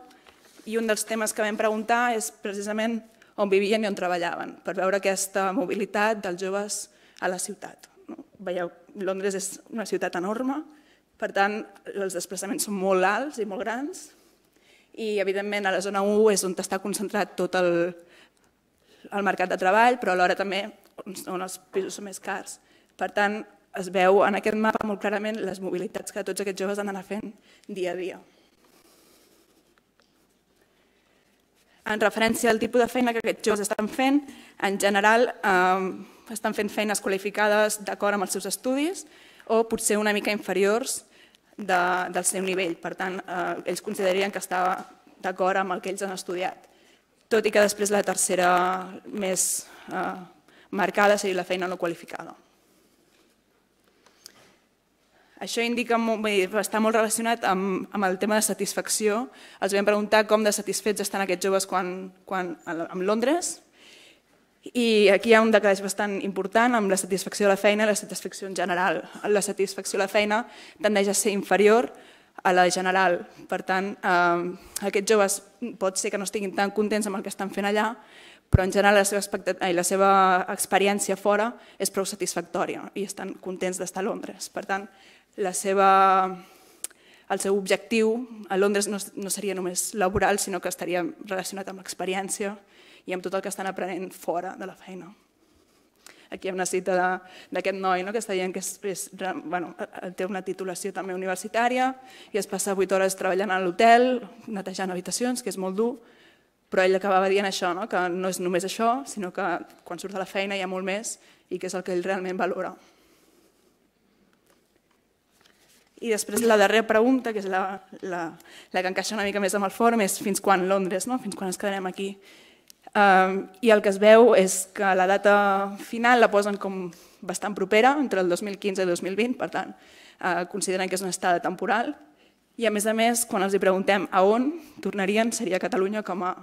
i un dels temes que vam preguntar és precisament on vivien i on treballaven, per veure aquesta mobilitat dels joves a la ciutat. Veieu, Londres és una ciutat enorme, per tant, els desplaçaments són molt alts i molt grans, i evidentment a la zona 1 és on està concentrat tot el, el mercat de treball, però alhora també on els pisos són més cars. Per tant, es veu en aquest mapa molt clarament les mobilitats que tots aquests joves han d'anar fent dia a dia. En referència al tipus de feina que aquests joves estan fent, en general eh, estan fent feines qualificades d'acord amb els seus estudis o potser una mica inferiors de, del seu nivell. Per tant, eh, ells considerien que estava d'acord amb el que ells han estudiat. Tot i que després la tercera més eh, marcada seria la feina no qualificada. Això indica molt, està molt relacionat amb, amb el tema de satisfacció. Els vam preguntar com de satisfets estan aquests joves quan, quan, amb Londres, i aquí hi ha un decalatge bastant important amb la satisfacció de la feina i la satisfacció en general. La satisfacció de la feina tendeix a ser inferior a la general. Per tant, eh, aquests joves pot ser que no estiguin tan contents amb el que estan fent allà, però en general la seva, i la seva experiència fora és prou satisfactòria i estan contents d'estar a Londres. Per tant, la seva, el seu objectiu a Londres no, no seria només laboral, sinó que estaria relacionat amb l'experiència i amb tot el que estan aprenent fora de la feina. Aquí hi ha una cita d'aquest noi no, que està dient que bueno, té una titulació també universitària i es passa 8 hores treballant a l'hotel, netejant habitacions, que és molt dur, però ell acabava dient això, no? que no és només això, sinó que quan surt de la feina hi ha molt més i que és el que ell realment valora. I després la darrera pregunta, que és la, la, la que encaixa una mica més amb el fòrum, és fins quan Londres, no? fins quan ens quedarem aquí. I el que es veu és que la data final la posen com bastant propera, entre el 2015 i el 2020, per tant, uh, consideren que és una estada temporal. I a més a més, quan els hi preguntem a on tornarien, seria Catalunya com a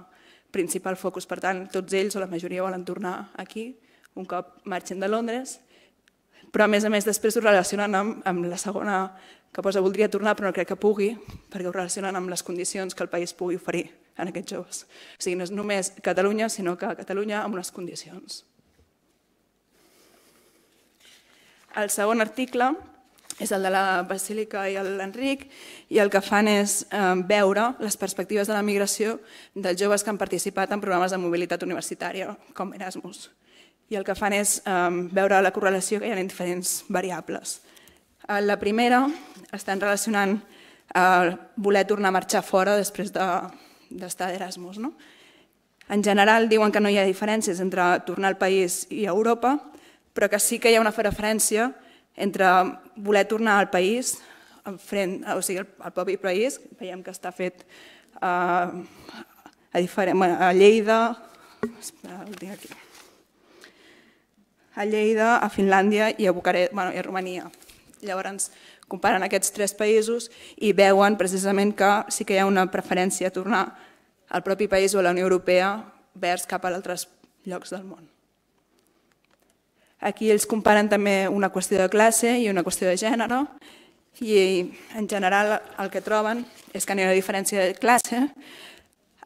principal focus. Per tant, tots ells o la majoria volen tornar aquí, un cop marxen de Londres, però a més a més després ho relacionen amb, amb la segona que posa voldria tornar però no crec que pugui, perquè ho relacionen amb les condicions que el país pugui oferir en aquests joves. O sigui, no és només Catalunya, sinó que Catalunya amb unes condicions. El segon article és el de la Basílica i l'Enric, i el que fan és eh, veure les perspectives de la migració dels joves que han participat en programes de mobilitat universitària, com Erasmus. I el que fan és eh, veure la correlació que hi ha en diferents variables. Eh, la primera estan relacionant eh, voler tornar a marxar fora després d'estar de, d'Erasmus. No? En general diuen que no hi ha diferències entre tornar al país i a Europa, però que sí que hi ha una referència entre voler tornar al país, frent, o sigui, al propi país, veiem que està fet a, a, diferent, a Lleida, aquí, a Lleida, a Finlàndia i a Bucarest, bueno, i a Romania. Llavors, comparen aquests tres països i veuen precisament que sí que hi ha una preferència a tornar al propi país o a la Unió Europea vers cap a altres llocs del món. Aquí ells comparen també una qüestió de classe i una qüestió de gènere i en general el que troben és que no hi ha diferència de classe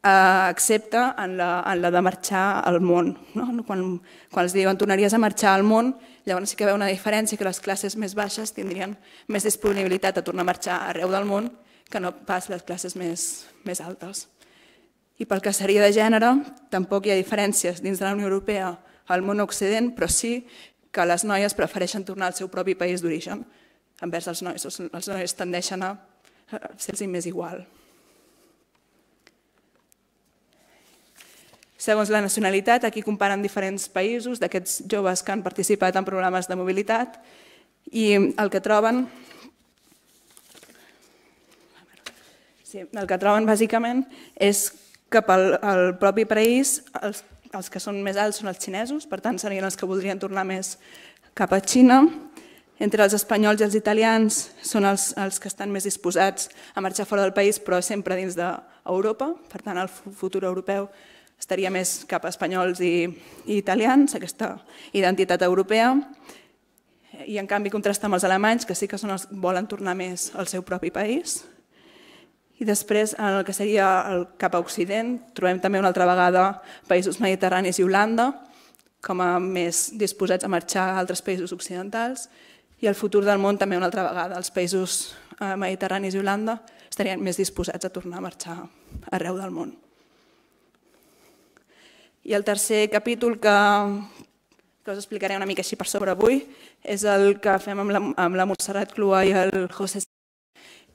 eh, excepte en la, en la de marxar al món. No? Quan, quan els diuen tornaries a marxar al món, llavors sí que veu una diferència que les classes més baixes tindrien més disponibilitat a tornar a marxar arreu del món que no pas les classes més, més altes. I pel que seria de gènere, tampoc hi ha diferències dins de la Unió Europea al món occident, però sí que les noies prefereixen tornar al seu propi país d'origen envers els nois. Els nois tendeixen a ser-los més igual. Segons la nacionalitat, aquí comparen diferents països d'aquests joves que han participat en programes de mobilitat i el que troben sí, el que troben bàsicament és que pel el propi país els els que són més alts són els xinesos, per tant serien els que voldrien tornar més cap a Xina. Entre els espanyols i els italians són els, els que estan més disposats a marxar fora del país, però sempre dins d'Europa. Per tant, el futur europeu estaria més cap a espanyols i, i italians, aquesta identitat europea. I en canvi contrasta amb els alemanys, que sí que són els que volen tornar més al seu propi país. I després, en el que seria el cap a Occident, trobem també una altra vegada països mediterranis i Holanda, com a més disposats a marxar a altres països occidentals, i el futur del món també una altra vegada. Els països eh, mediterranis i Holanda estarien més disposats a tornar a marxar arreu del món. I el tercer capítol que, que us explicaré una mica així per sobre avui és el que fem amb la, amb la Montserrat Clua i el José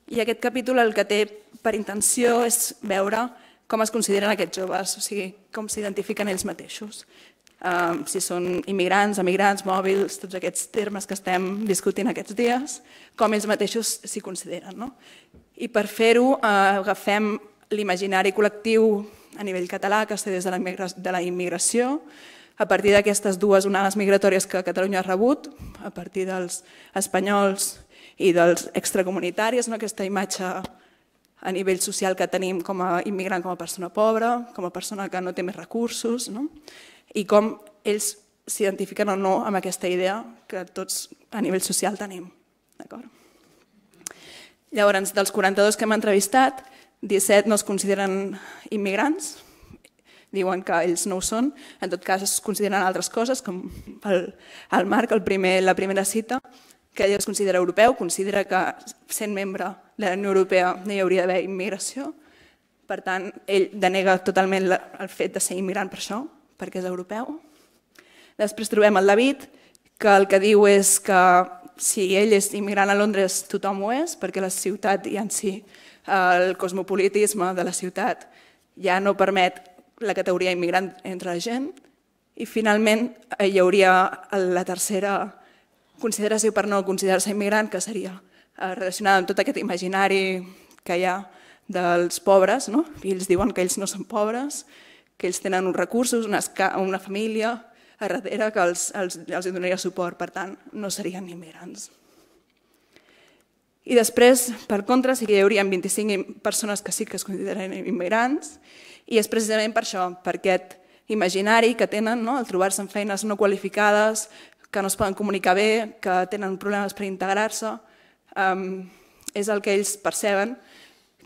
i aquest capítol el que té per intenció és veure com es consideren aquests joves, o sigui, com s'identifiquen ells mateixos. Uh, si són immigrants, emigrants, mòbils, tots aquests termes que estem discutint aquests dies, com ells mateixos s'hi consideren. No? I per fer-ho uh, agafem l'imaginari col·lectiu a nivell català que està des de la, de la immigració, a partir d'aquestes dues onades migratòries que Catalunya ha rebut, a partir dels espanyols i dels extracomunitaris, no? aquesta imatge a nivell social que tenim com a immigrant, com a persona pobra, com a persona que no té més recursos, no? i com ells s'identifiquen o no amb aquesta idea que tots a nivell social tenim. Llavors, dels 42 que hem entrevistat, 17 no es consideren immigrants, diuen que ells no ho són, en tot cas es consideren altres coses, com el, el Marc, el primer, la primera cita, que ell es considera europeu, considera que sent membre de la Unió Europea no hi hauria d'haver immigració, per tant, ell denega totalment el fet de ser immigrant per això, perquè és europeu. Després trobem el David, que el que diu és que si ell és immigrant a Londres, tothom ho és, perquè la ciutat i en si el cosmopolitisme de la ciutat ja no permet la categoria immigrant entre la gent. I finalment hi hauria la tercera consideració per no considerar-se immigrant, que seria eh, relacionada amb tot aquest imaginari que hi ha dels pobres, no? i ells diuen que ells no són pobres, que ells tenen uns recursos, una, una família a darrere que els, els, els donaria suport, per tant, no serien immigrants. I després, per contra, sí que hi haurien 25 persones que sí que es consideren immigrants, i és precisament per això, per aquest imaginari que tenen, no? el trobar-se en feines no qualificades, que no es poden comunicar bé, que tenen problemes per integrar-se, um, és el que ells perceben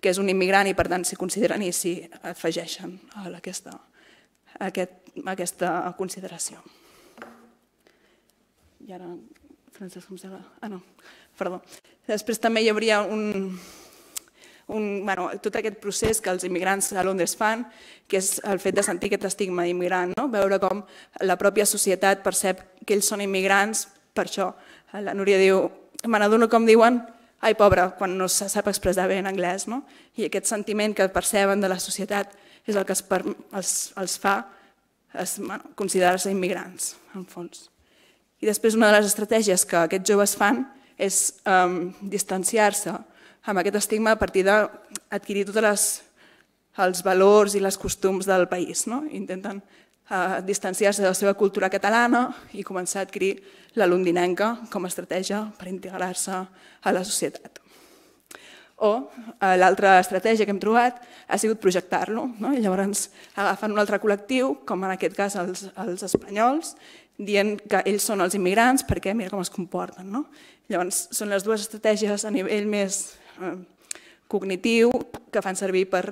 que és un immigrant i per tant s'hi consideren i s'hi afegeixen a aquesta, a aquest, a aquesta consideració. I ara, Francesc, com sembla? Ah, no, perdó. Després també hi hauria un, un, bueno, tot aquest procés que els immigrants a Londres fan, que és el fet de sentir aquest estigma d'immigrant, no? veure com la pròpia societat percep que ells són immigrants, per això la Núria diu, me n'adono com diuen, ai pobre, quan no se sap expressar bé en anglès, no? i aquest sentiment que perceben de la societat és el que es, els, els fa es, bueno, considerar-se immigrants, en fons. I després una de les estratègies que aquests joves fan és um, distanciar-se amb aquest estigma a partir d'adquirir tots les, els valors i les costums del país. No? Intenten uh, distanciar-se de la seva cultura catalana i començar a adquirir la londinenca com a estratègia per integrar-se a la societat. O uh, l'altra estratègia que hem trobat ha sigut projectar-lo. No? I llavors agafen un altre col·lectiu, com en aquest cas els, els espanyols, dient que ells són els immigrants perquè mira com es comporten. No? Llavors, són les dues estratègies a nivell més eh, cognitiu que fan servir per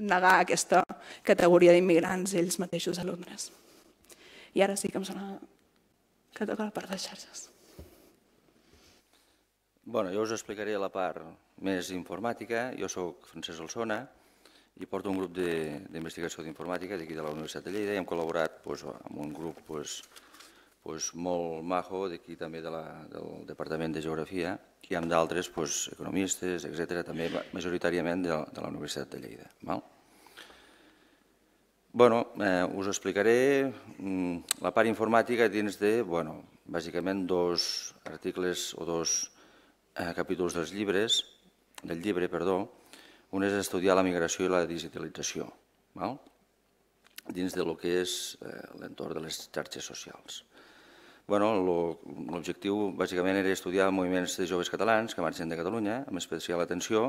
negar aquesta categoria d'immigrants ells mateixos a Londres. I ara sí que em sona que toca la part de xarxes. Bueno, jo us explicaré la part més informàtica. Jo sóc Francesc Olsona, i porto un grup d'investigació d'informàtica d'aquí de la Universitat de Lleida i hem col·laborat amb un grup molt majo d'aquí també de la, del Departament de Geografia i amb d'altres economistes, etc també majoritàriament de, de la Universitat de Lleida. Val? Bueno, eh, us explicaré mm, la part informàtica dins de, bueno, bàsicament dos articles o dos eh, capítols dels llibres, del llibre, perdó, un és estudiar la migració i la digitalització, val? dins de lo que és eh, l'entorn de les xarxes socials. Bueno, L'objectiu bàsicament era estudiar moviments de joves catalans que marxen de Catalunya, amb especial atenció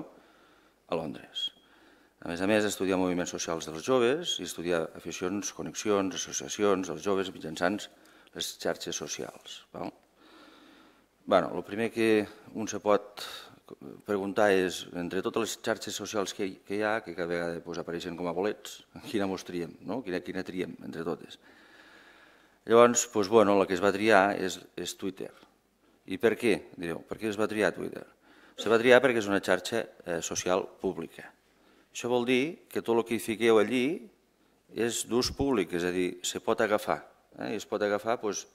a Londres. A més a més, estudiar moviments socials dels joves i estudiar aficions, connexions, associacions dels joves mitjançant les xarxes socials. Val? Bueno, el primer que un se pot preguntar és, entre totes les xarxes socials que, que hi ha, que cada vegada pues, apareixen com a bolets, quina mos triem, no? quina, triem entre totes? Llavors, pues, bueno, la que es va triar és, és Twitter. I per què? Direu, per què es va triar Twitter? Se va triar perquè és una xarxa eh, social pública. Això vol dir que tot el que hi fiqueu allí és d'ús públic, és a dir, se pot agafar. Eh? I es pot agafar pues,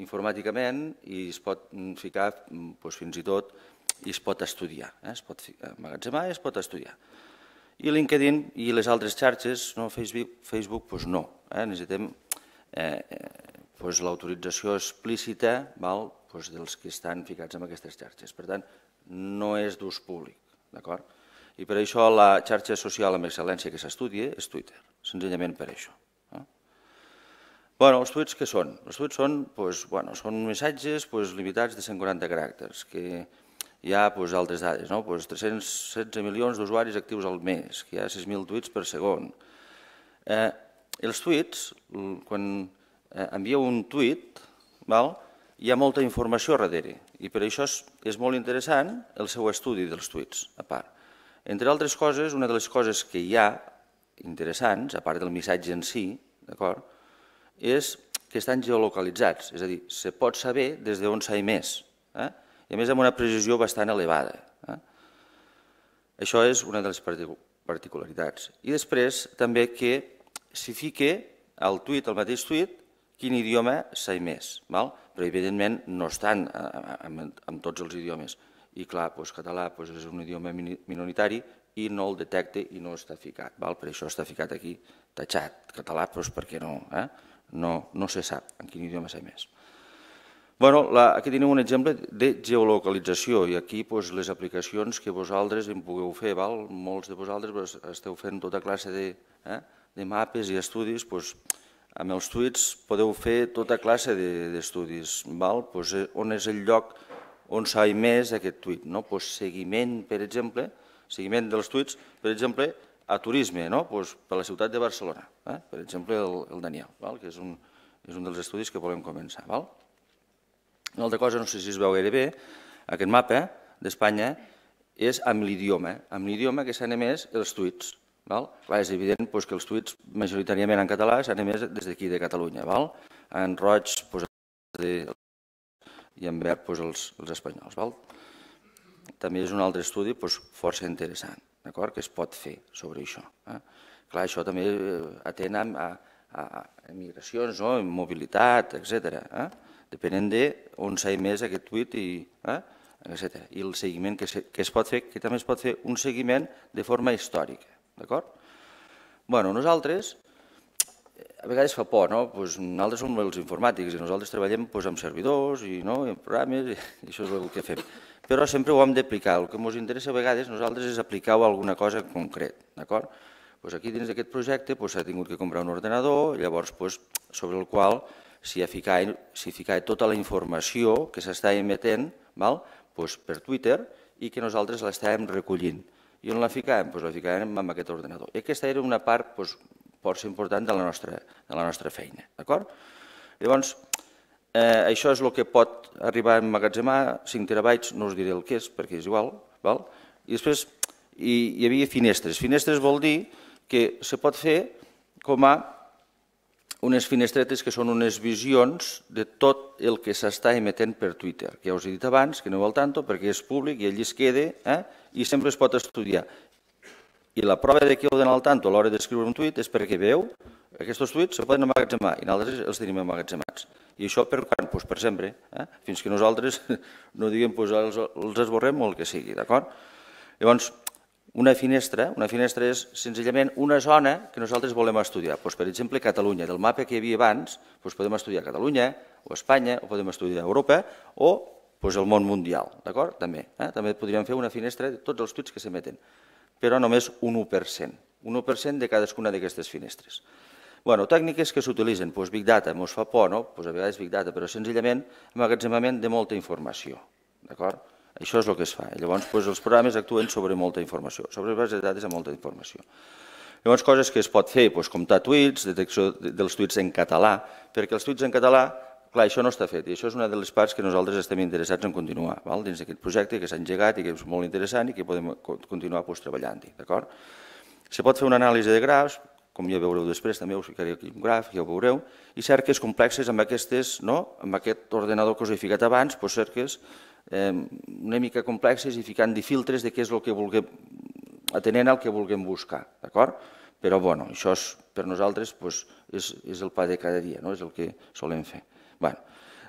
informàticament i es pot ficar pues, fins i tot i es pot estudiar, eh? es pot emmagatzemar i es pot estudiar. I LinkedIn i les altres xarxes, no, Facebook, Facebook doncs no. Eh? Necessitem eh, doncs l'autorització explícita val, doncs dels que estan ficats en aquestes xarxes. Per tant, no és d'ús públic. d'acord? I per això la xarxa social amb excel·lència que s'estudia és Twitter, senzillament per això. Eh? Bueno, els tuits què són? Els tuits són, doncs, bueno, són missatges limitats de 140 caràcters que hi ha doncs, altres dades, no? doncs 316 milions d'usuaris actius al mes, que hi ha 6.000 tuits per segon. Eh, els tuits, quan eh, envieu un tuit, val, hi ha molta informació darrere, i per això és, és molt interessant el seu estudi dels tuits, a part. Entre altres coses, una de les coses que hi ha interessants, a part del missatge en si, d'acord, és que estan geolocalitzats, és a dir, se pot saber des d'on s'ha emès. Eh? I a més amb una precisió bastant elevada. Eh? Això és una de les particularitats. I després també que s'hi fique al tuit, al mateix tuit, quin idioma s'ha emès. Val? Però evidentment no estan en, en tots els idiomes. I clar, doncs, català doncs, és un idioma minoritari i no el detecta i no està ficat. Val? Per això està ficat aquí tatxat. Català doncs, perquè no, eh? no, no se sap en quin idioma s'ha emès. Bueno, la, aquí tenim un exemple de geolocalització i aquí doncs, les aplicacions que vosaltres en pugueu fer. Val? Molts de vosaltres doncs, esteu fent tota classe de, eh, de mapes i estudis. Doncs, amb els tuits podeu fer tota classe d'estudis. De, doncs, on és el lloc on s'ha emès aquest tuit? No? Doncs, seguiment, per exemple, seguiment dels tuits, per exemple, a turisme, no? doncs, per la ciutat de Barcelona, eh? per exemple, el, el Daniel, val? que és un, és un dels estudis que volem començar. Val? Una altra cosa, no sé si es veu gaire bé, aquest mapa d'Espanya és amb l'idioma, amb l'idioma que s'han emès els tuits. Val? Clar, és evident doncs, que els tuits majoritàriament en català s'han emès des d'aquí de Catalunya. Val? En roig doncs, de... i en verd doncs, els, els espanyols. Val? També és un altre estudi doncs, força interessant que es pot fer sobre això. Eh? Clar, això també eh, atén a, a, a migracions, no? mobilitat, etc. Eh? Depenent d'on s'ha emès aquest tuit i, eh? etc. I el seguiment que, que es pot fer, que també es pot fer un seguiment de forma històrica. D'acord? Bueno, nosaltres, a vegades fa por, no? Pues nosaltres som els informàtics i nosaltres treballem pues, amb servidors i, no? I en programes i, això és el que fem. Però sempre ho hem d'aplicar. El que ens interessa a vegades nosaltres és aplicar alguna cosa en concret. D'acord? Pues aquí dins d'aquest projecte s'ha tingut que comprar un ordenador, llavors pues, sobre el qual s'hi ficava, ficava tota la informació que s'està emetent val? Pues, per Twitter i que nosaltres l'estàvem recollint. I on la ficàvem? Pues la ficàvem amb aquest ordenador. I aquesta era una part pues, força important de la nostra, de la nostra feina. Llavors, eh, això és el que pot arribar a emmagatzemar 5 terabytes, no us diré el que és, perquè és igual. Val? I després hi, hi havia finestres. Finestres vol dir que se pot fer com a unes finestretes que són unes visions de tot el que s'està emetent per Twitter, que ja us he dit abans, que no vol tanto, perquè és públic i allí es queda eh? i sempre es pot estudiar. I la prova de que heu d'anar al tanto a l'hora d'escriure un tuit és perquè veu aquests tuits se poden emmagatzemar i nosaltres els tenim emmagatzemats. I això per quan? Pues per sempre, eh? fins que nosaltres no diguem pues, els, els esborrem o el que sigui, d'acord? Llavors, una finestra, una finestra és senzillament una zona que nosaltres volem estudiar. Doncs, per exemple, Catalunya. Del mapa que hi havia abans doncs podem estudiar Catalunya o Espanya o podem estudiar Europa o doncs, el món mundial. D'acord? També. Eh? També podríem fer una finestra de tots els tuits que s'emeten, però només un 1%. Un 1% de cadascuna d'aquestes finestres. Bueno, tècniques que s'utilitzen, doncs Big Data, ens fa por, no? Doncs a vegades Big Data, però senzillament emmagatzemament de molta informació. D'acord? Això és el que es fa. Llavors, doncs, els programes actuen sobre molta informació, sobre bases de dades amb molta informació. Llavors, coses que es pot fer, doncs, comptar tuits, detecció dels tuits en català, perquè els tuits en català, clar, això no està fet, i això és una de les parts que nosaltres estem interessats en continuar, val? dins d'aquest projecte que s'ha engegat i que és molt interessant i que podem continuar doncs, treballant-hi. Se pot fer una anàlisi de grafs, com ja veureu després, també us ficaré aquí un graf, ja ho veureu, i cerques complexes amb, aquestes, no? amb aquest ordenador que us he ficat abans, doncs cerques eh, una mica complexes i ficant de filtres de què és el que vulguem, atenent al que vulguem buscar, d'acord? Però bueno, això és, per nosaltres pues, és, és el pa de cada dia, no? és el que solem fer. Bueno,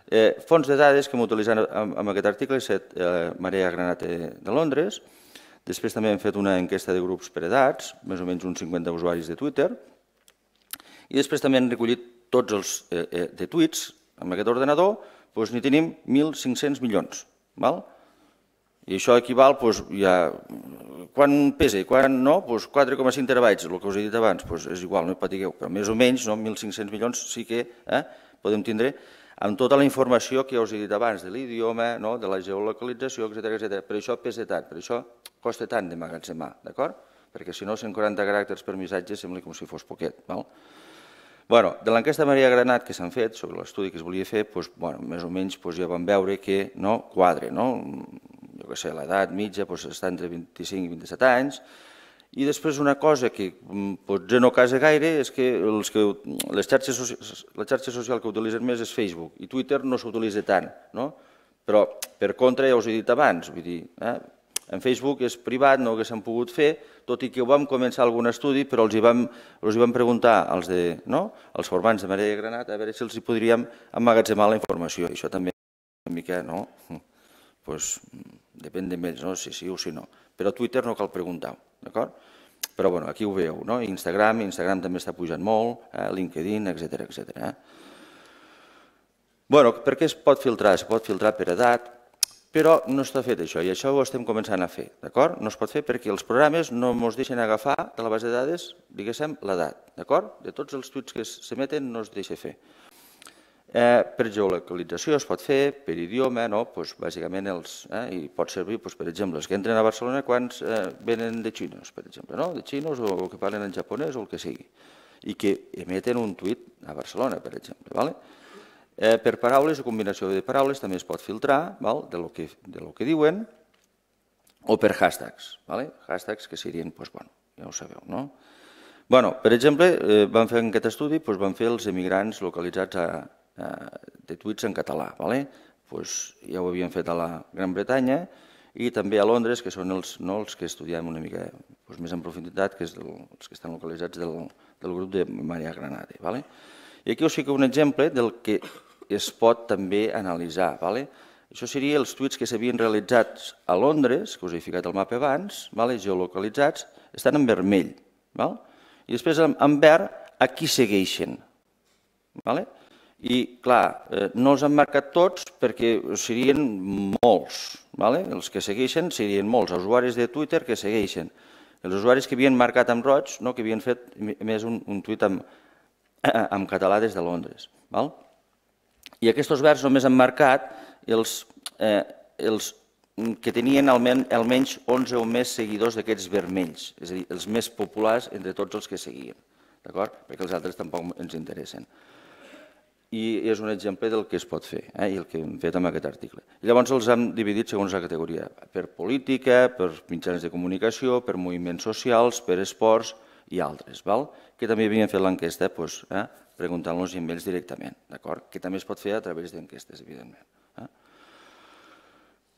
eh, fons de dades que hem utilitzat amb, amb aquest article és eh, Marea Granate de Londres, després també hem fet una enquesta de grups per edats, més o menys uns 50 usuaris de Twitter, i després també hem recollit tots els eh, eh, de tuits amb aquest ordenador, doncs n'hi tenim 1.500 milions. Val? I això equival, doncs, ja, quan pesa i quan no, doncs 4,5 terabytes, el que us he dit abans, doncs és igual, no patigueu, però més o menys, no, 1.500 milions sí que eh, podem tindre amb tota la informació que ja us he dit abans, de l'idioma, no, de la geolocalització, etc etc. Per això pesa tant, per això costa tant de magatzemar, d'acord? Perquè si no, 140 caràcters per missatge sembla com si fos poquet. Val? Bueno, de l'enquesta Maria Granat que s'han fet sobre l'estudi que es volia fer, doncs, bueno, més o menys doncs, ja vam veure que no quadre, no? jo què sé, l'edat mitja doncs, està entre 25 i 27 anys, i després una cosa que mm, potser no casa gaire és que, els que les xarxes, la xarxa social que utilitzen més és Facebook i Twitter no s'utilitza tant, no? però per contra ja us he dit abans, vull dir, eh? En Facebook és privat, no haguéssim pogut fer, tot i que ho vam començar algun estudi, però els hi vam, els hi vam preguntar als, de, no? als formants de Maria de Granat a veure si els hi podríem emmagatzemar la informació. Això també una mica, no? Pues, depèn d'ells, no? si sí o si no. Però a Twitter no cal preguntar, d'acord? Però bueno, aquí ho veieu, no? Instagram, Instagram també està pujant molt, eh? LinkedIn, etc etc. Eh? Bueno, per què es pot filtrar? Es pot filtrar per edat, però no està fet això, i això ho estem començant a fer, d'acord? No es pot fer perquè els programes no ens deixen agafar de la base de dades, diguéssim, l'edat, d'acord? De tots els tuits que s'emeten no es deixa fer. Eh, per geolocalització es pot fer, per idioma, no? pues, bàsicament els, eh, i pot servir, pues, per exemple, els que entren a Barcelona quants eh, venen de xinos, per exemple, no? de xinos o, que parlen en japonès o el que sigui, i que emeten un tuit a Barcelona, per exemple. ¿vale? Eh, per paraules o combinació de paraules també es pot filtrar val? De, lo que, de lo que diuen o per hashtags. Vale? Hashtags que serien, doncs, bueno, ja ho sabeu, no? Bueno, per exemple, eh, van fer en aquest estudi, doncs van fer els emigrants localitzats a, de tuits en català. Vale? Pues ja ho havien fet a la Gran Bretanya i també a Londres, que són els, no, els que estudiem una mica doncs, més en profunditat, que és els que estan localitzats del, del grup de Maria Granade. Vale? I aquí us fico un exemple del que es pot també analitzar. Vale? Això seria els tuits que s'havien realitzat a Londres, que us he ficat el mapa abans, vale? geolocalitzats, estan en vermell. Val? I després en, en verd a qui segueixen. Vale? I, clar, eh, no els han marcat tots perquè serien molts. Vale? Els que segueixen serien molts, els usuaris de Twitter que segueixen. Els usuaris que havien marcat amb roig, no? que havien fet més un, un tuit amb, amb català des de Londres. Val? I aquests verds només han marcat els, eh, els que tenien almenys, almenys 11 o més seguidors d'aquests vermells, és a dir, els més populars entre tots els que seguien, d'acord? Perquè els altres tampoc ens interessen i és un exemple del que es pot fer eh, i el que hem fet amb aquest article. Llavors els hem dividit segons la categoria, per política, per mitjans de comunicació, per moviments socials, per esports i altres, val? que també havien fet l'enquesta doncs, eh, preguntant-los amb ells directament, d'acord? que també es pot fer a través d'enquestes, evidentment. Eh?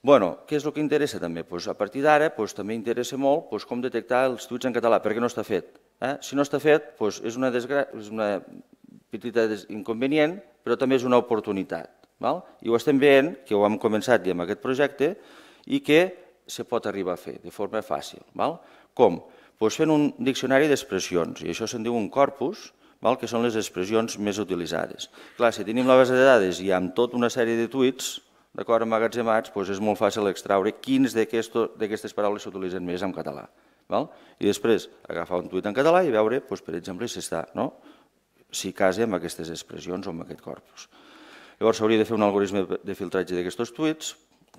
Bueno, què és el que interessa també? Pues a partir d'ara pues, també interessa molt pues, com detectar els tuits en català, perquè no està fet. Eh? Si no està fet, pues, és, una és una petita inconvenient, però també és una oportunitat. Val? I ho estem veient, que ho hem començat ja amb aquest projecte, i que se pot arribar a fer de forma fàcil. Val? Com? Pues fent un diccionari d'expressions, i això se'n diu un corpus, val? que són les expressions més utilitzades. Clar, si tenim la base de dades i amb tota una sèrie de tuits, d'acord, emmagatzemats, doncs és molt fàcil extraure quins d'aquestes paraules s'utilitzen més en català. Val? I després agafar un tuit en català i veure, doncs, per exemple, si està, no? si casa amb aquestes expressions o amb aquest corpus. Llavors s'hauria de fer un algoritme de filtratge d'aquests tuits,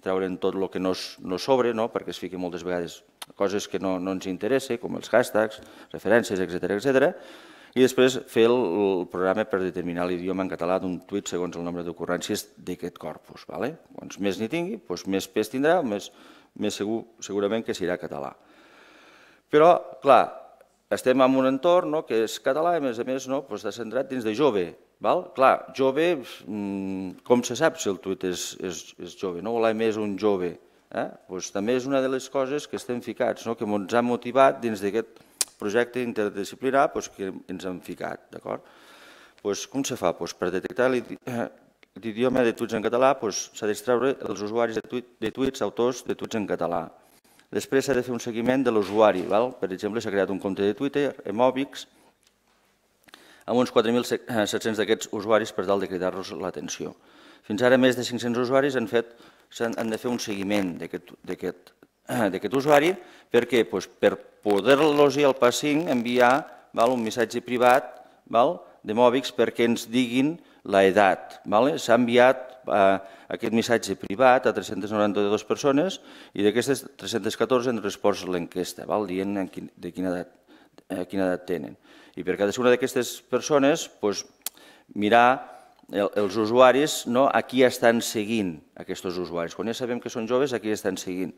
treure'n tot el que no, sobre, no? perquè es fiquen moltes vegades coses que no, no ens interessa, com els hashtags, referències, etc etc. i després fer el, programa per determinar l'idioma en català d'un tuit segons el nombre d'ocurrències d'aquest corpus. Vale? Quants més n'hi tingui, doncs més pes tindrà, més, més segur, segurament que serà català. Però, clar, estem en un entorn no, que és català i, a més a més, no, doncs està centrat dins de jove. Val? Clar, jove, mm, com se sap si el tuit és, és, és jove? No volem més un jove. Eh? Doncs també és una de les coses que estem ficats, no? que ens ha motivat dins d'aquest projecte interdisciplinar doncs, que ens hem ficat. D'acord? Doncs, com se fa? Doncs, per detectar l'idioma de tuits en català doncs, s'ha d'extreure els usuaris de, tuit, de tuits autors de tuits en català. Després s'ha de fer un seguiment de l'usuari. Per exemple, s'ha creat un compte de Twitter, Emòbics, amb uns 4.700 d'aquests usuaris per tal de cridar-los l'atenció. Fins ara més de 500 usuaris han, fet, han de fer un seguiment d'aquest usuari. Per? Pues per poder-los al pas 5 enviar val, un missatge privat val, de Mòbics perquè ens diguin l'edat. Vale? S'ha enviat eh, aquest missatge privat a 392 persones i d'aquestes 314 han respost l'enquesta, dient de quina edat, eh, quina edat tenen. I per cadascuna d'aquestes persones doncs, mirar el, els usuaris no, a qui estan seguint aquests usuaris. Quan ja sabem que són joves, a qui estan seguint.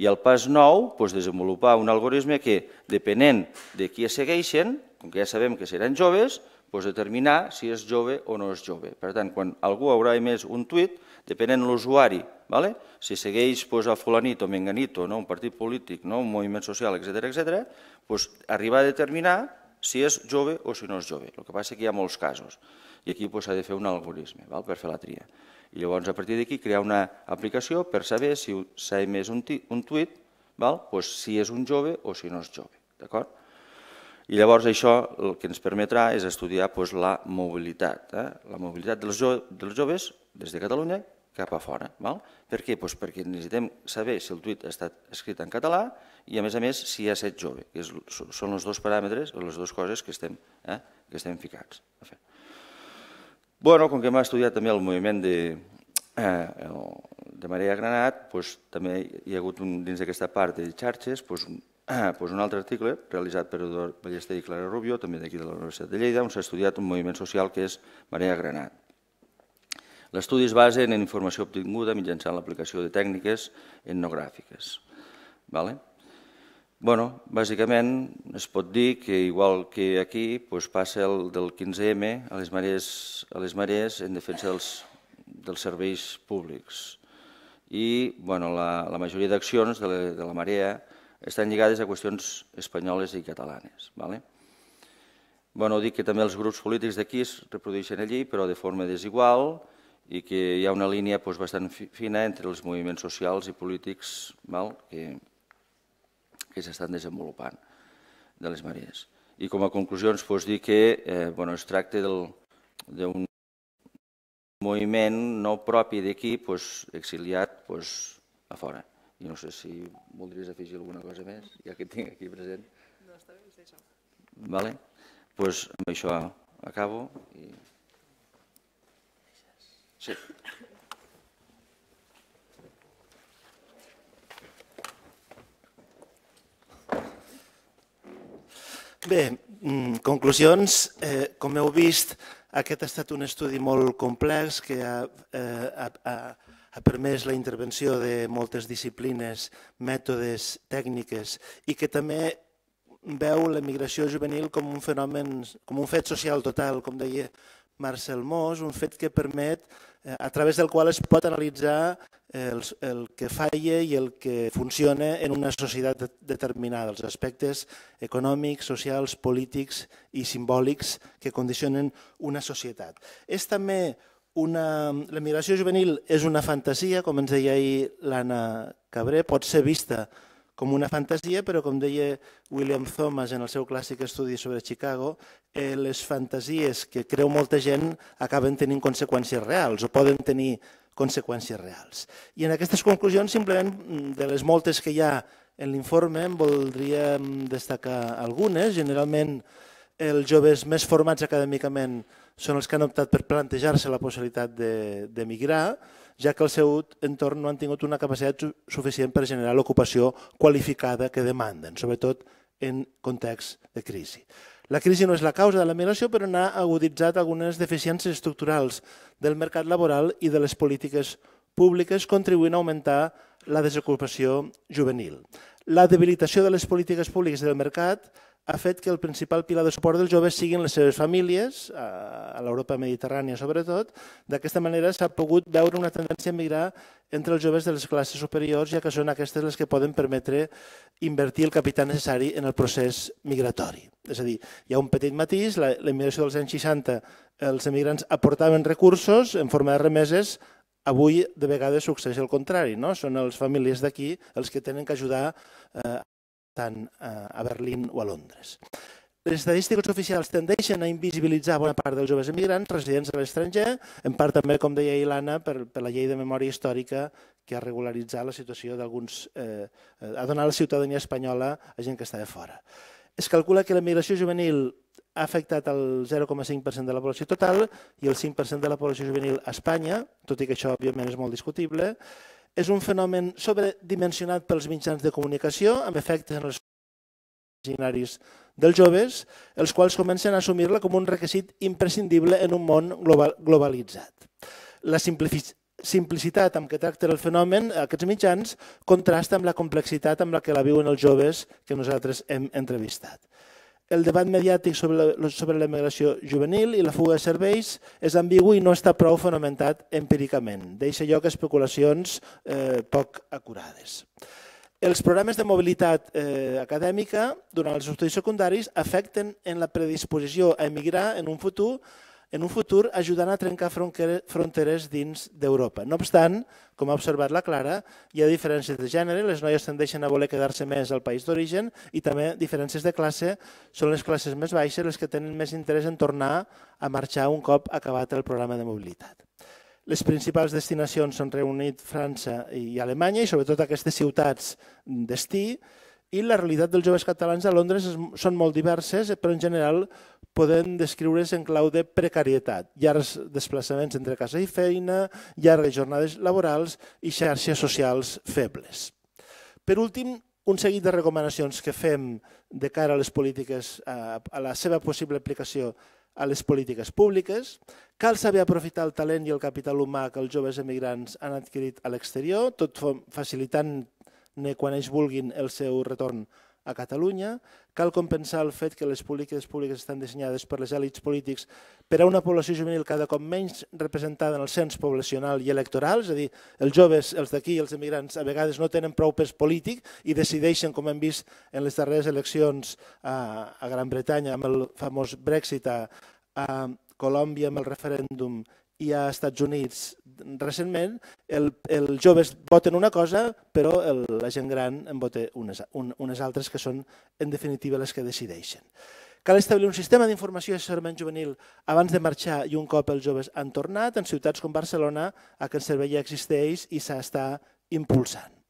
I el pas nou, doncs, desenvolupar un algoritme que, depenent de qui es segueixen, com que ja sabem que seran joves, doncs determinar si és jove o no és jove. Per tant, quan algú haurà emès un tuit, depenent l'usuari, vale? si segueix doncs, a fulanito, menganito, no? un partit polític, no? un moviment social, etc etc, doncs, arribar a determinar si és jove o si no és jove. El que passa és que hi ha molts casos i aquí doncs, s'ha de fer un algoritme val? per fer la tria. I llavors a partir d'aquí crear una aplicació per saber si s'ha emès un, un tuit, val? Doncs, si és un jove o si no és jove. D'acord? I llavors això el que ens permetrà és estudiar doncs, la mobilitat, eh? la mobilitat dels, dels joves des de Catalunya cap a fora. Val? Per què? Perquè necessitem saber si el tuit ha estat escrit en català i, a més a més, si ha estat jove, que és, són els dos paràmetres o les dues coses que estem, eh? que estem ficats. A fer. Bueno, com que hem estudiat també el moviment de, eh, de Marea Granat, doncs, també hi ha hagut un, dins d'aquesta part de xarxes doncs, un, Ah, pues un altre article realitzat per Eduard Ballester i Clara Rubio, també d'aquí de la Universitat de Lleida, on s'ha estudiat un moviment social que és Marea Granat. L'estudi es basa en informació obtinguda mitjançant l'aplicació de tècniques etnogràfiques. Vale? Bueno, bàsicament es pot dir que igual que aquí doncs passa el del 15M a les marees, a les marees en defensa dels, dels serveis públics. I bueno, la, la majoria d'accions de, la, de la marea estan lligades a qüestions espanyoles i catalanes. Vale? Bueno, dic que també els grups polítics d'aquí es reprodueixen allí, però de forma desigual, i que hi ha una línia doncs, bastant fina entre els moviments socials i polítics val? que, que s'estan desenvolupant de les marees. I com a conclusions doncs, dir que eh, bueno, es tracta d'un moviment no propi d'aquí, doncs, exiliat doncs, a fora. I no sé si voldries afegir alguna cosa més, ja que tinc aquí present. No, està bé, és això. Vale? Doncs amb això acabo. I... Sí. Bé, mm, conclusions. Eh, com heu vist, aquest ha estat un estudi molt complex que ha, eh, ha, ha, permès la intervenció de moltes disciplines, mètodes, tècniques i que també veu l'emigració juvenil com un fenomen, com un fet social total, com deia Marcel Mos, un fet que permet, a través del qual es pot analitzar el, el que falla i el que funciona en una societat determinada, els aspectes econòmics, socials, polítics i simbòlics que condicionen una societat. És també una... L'emigració juvenil és una fantasia, com ens deia ahir l'Anna Cabré, pot ser vista una fantasia, però com deia William Thomas en el seu clàssic estudi sobre Chicago, eh, les fantasies que creu molta gent acaben tenint conseqüències reals o poden tenir conseqüències reals. I en aquestes conclusions, simplement de les moltes que hi ha en l'informe, en voldríem destacar algunes. Generalment, els joves més formats acadèmicament són els que han optat per plantejar-se la possibilitat d'emigrar, de, ja que el seu entorn no han tingut una capacitat suficient per generar l'ocupació qualificada que demanden, sobretot en context de crisi. La crisi no és la causa de la migració, però n'ha aguditzat algunes deficiències estructurals del mercat laboral i de les polítiques públiques, contribuint a augmentar la desocupació juvenil. La debilitació de les polítiques públiques del mercat ha fet que el principal pilar de suport dels joves siguin les seves famílies, a l'Europa mediterrània sobretot. D'aquesta manera s'ha pogut veure una tendència a migrar entre els joves de les classes superiors, ja que són aquestes les que poden permetre invertir el capital necessari en el procés migratori. És a dir, hi ha un petit matís, la, immigració dels anys 60, els emigrants aportaven recursos en forma de remeses, avui de vegades succeeix el contrari, no? són els famílies d'aquí els que tenen que ajudar eh, tant a Berlín o a Londres. Les estadístiques oficials tendeixen a invisibilitzar bona part dels joves emigrants residents a l'estranger, en part també, com deia Ilana, per, per la llei de memòria històrica que ha regularitzat la situació d'alguns, eh, ha donat la ciutadania espanyola a gent que està de fora. Es calcula que la migració juvenil ha afectat el 0,5% de la població total i el 5% de la població juvenil a Espanya, tot i que això òbviament és molt discutible, és un fenomen sobredimensionat pels mitjans de comunicació amb efectes en els imaginaris dels joves, els quals comencen a assumir-la com un requisit imprescindible en un món global, globalitzat. La simplicitat amb què tracta el fenomen, aquests mitjans, contrasta amb la complexitat amb la que la viuen els joves que nosaltres hem entrevistat. El debat mediàtic sobre la, sobre juvenil i la fuga de serveis és ambigu i no està prou fonamentat empíricament. Deixa lloc a especulacions eh, poc acurades. Els programes de mobilitat eh, acadèmica durant els estudis secundaris afecten en la predisposició a emigrar en un futur en un futur ajudant a trencar fronteres dins d'Europa. No obstant, com ha observat la Clara, hi ha diferències de gènere, les noies tendeixen a voler quedar-se més al país d'origen i també diferències de classe, són les classes més baixes les que tenen més interès en tornar a marxar un cop acabat el programa de mobilitat. Les principals destinacions són Reunit, França i Alemanya i sobretot aquestes ciutats destí i la realitat dels joves catalans a Londres són molt diverses, però en general poden descriure's en clau de precarietat, llargs desplaçaments entre casa i feina, llargues jornades laborals i xarxes socials febles. Per últim, un seguit de recomanacions que fem de cara a les polítiques, a la seva possible aplicació a les polítiques públiques, cal saber aprofitar el talent i el capital humà que els joves emigrants han adquirit a l'exterior, tot facilitant quan ells vulguin el seu retorn a Catalunya. Cal compensar el fet que les polítiques públiques estan dissenyades per les èlits polítics per a una població juvenil cada cop menys representada en el cens poblacional i electoral, és a dir, els joves, els d'aquí, els emigrants, a vegades no tenen prou pes polític i decideixen, com hem vist en les darreres eleccions a, a Gran Bretanya, amb el famós Brexit, a, a Colòmbia amb el referèndum i a Estats Units recentment, el, els joves voten una cosa, però el, la gent gran en vota unes, un, unes altres que són, en definitiva, les que decideixen. Cal establir un sistema d'informació i assessorament juvenil abans de marxar i un cop els joves han tornat en ciutats com Barcelona, a que el servei ja existeix i s'està impulsant.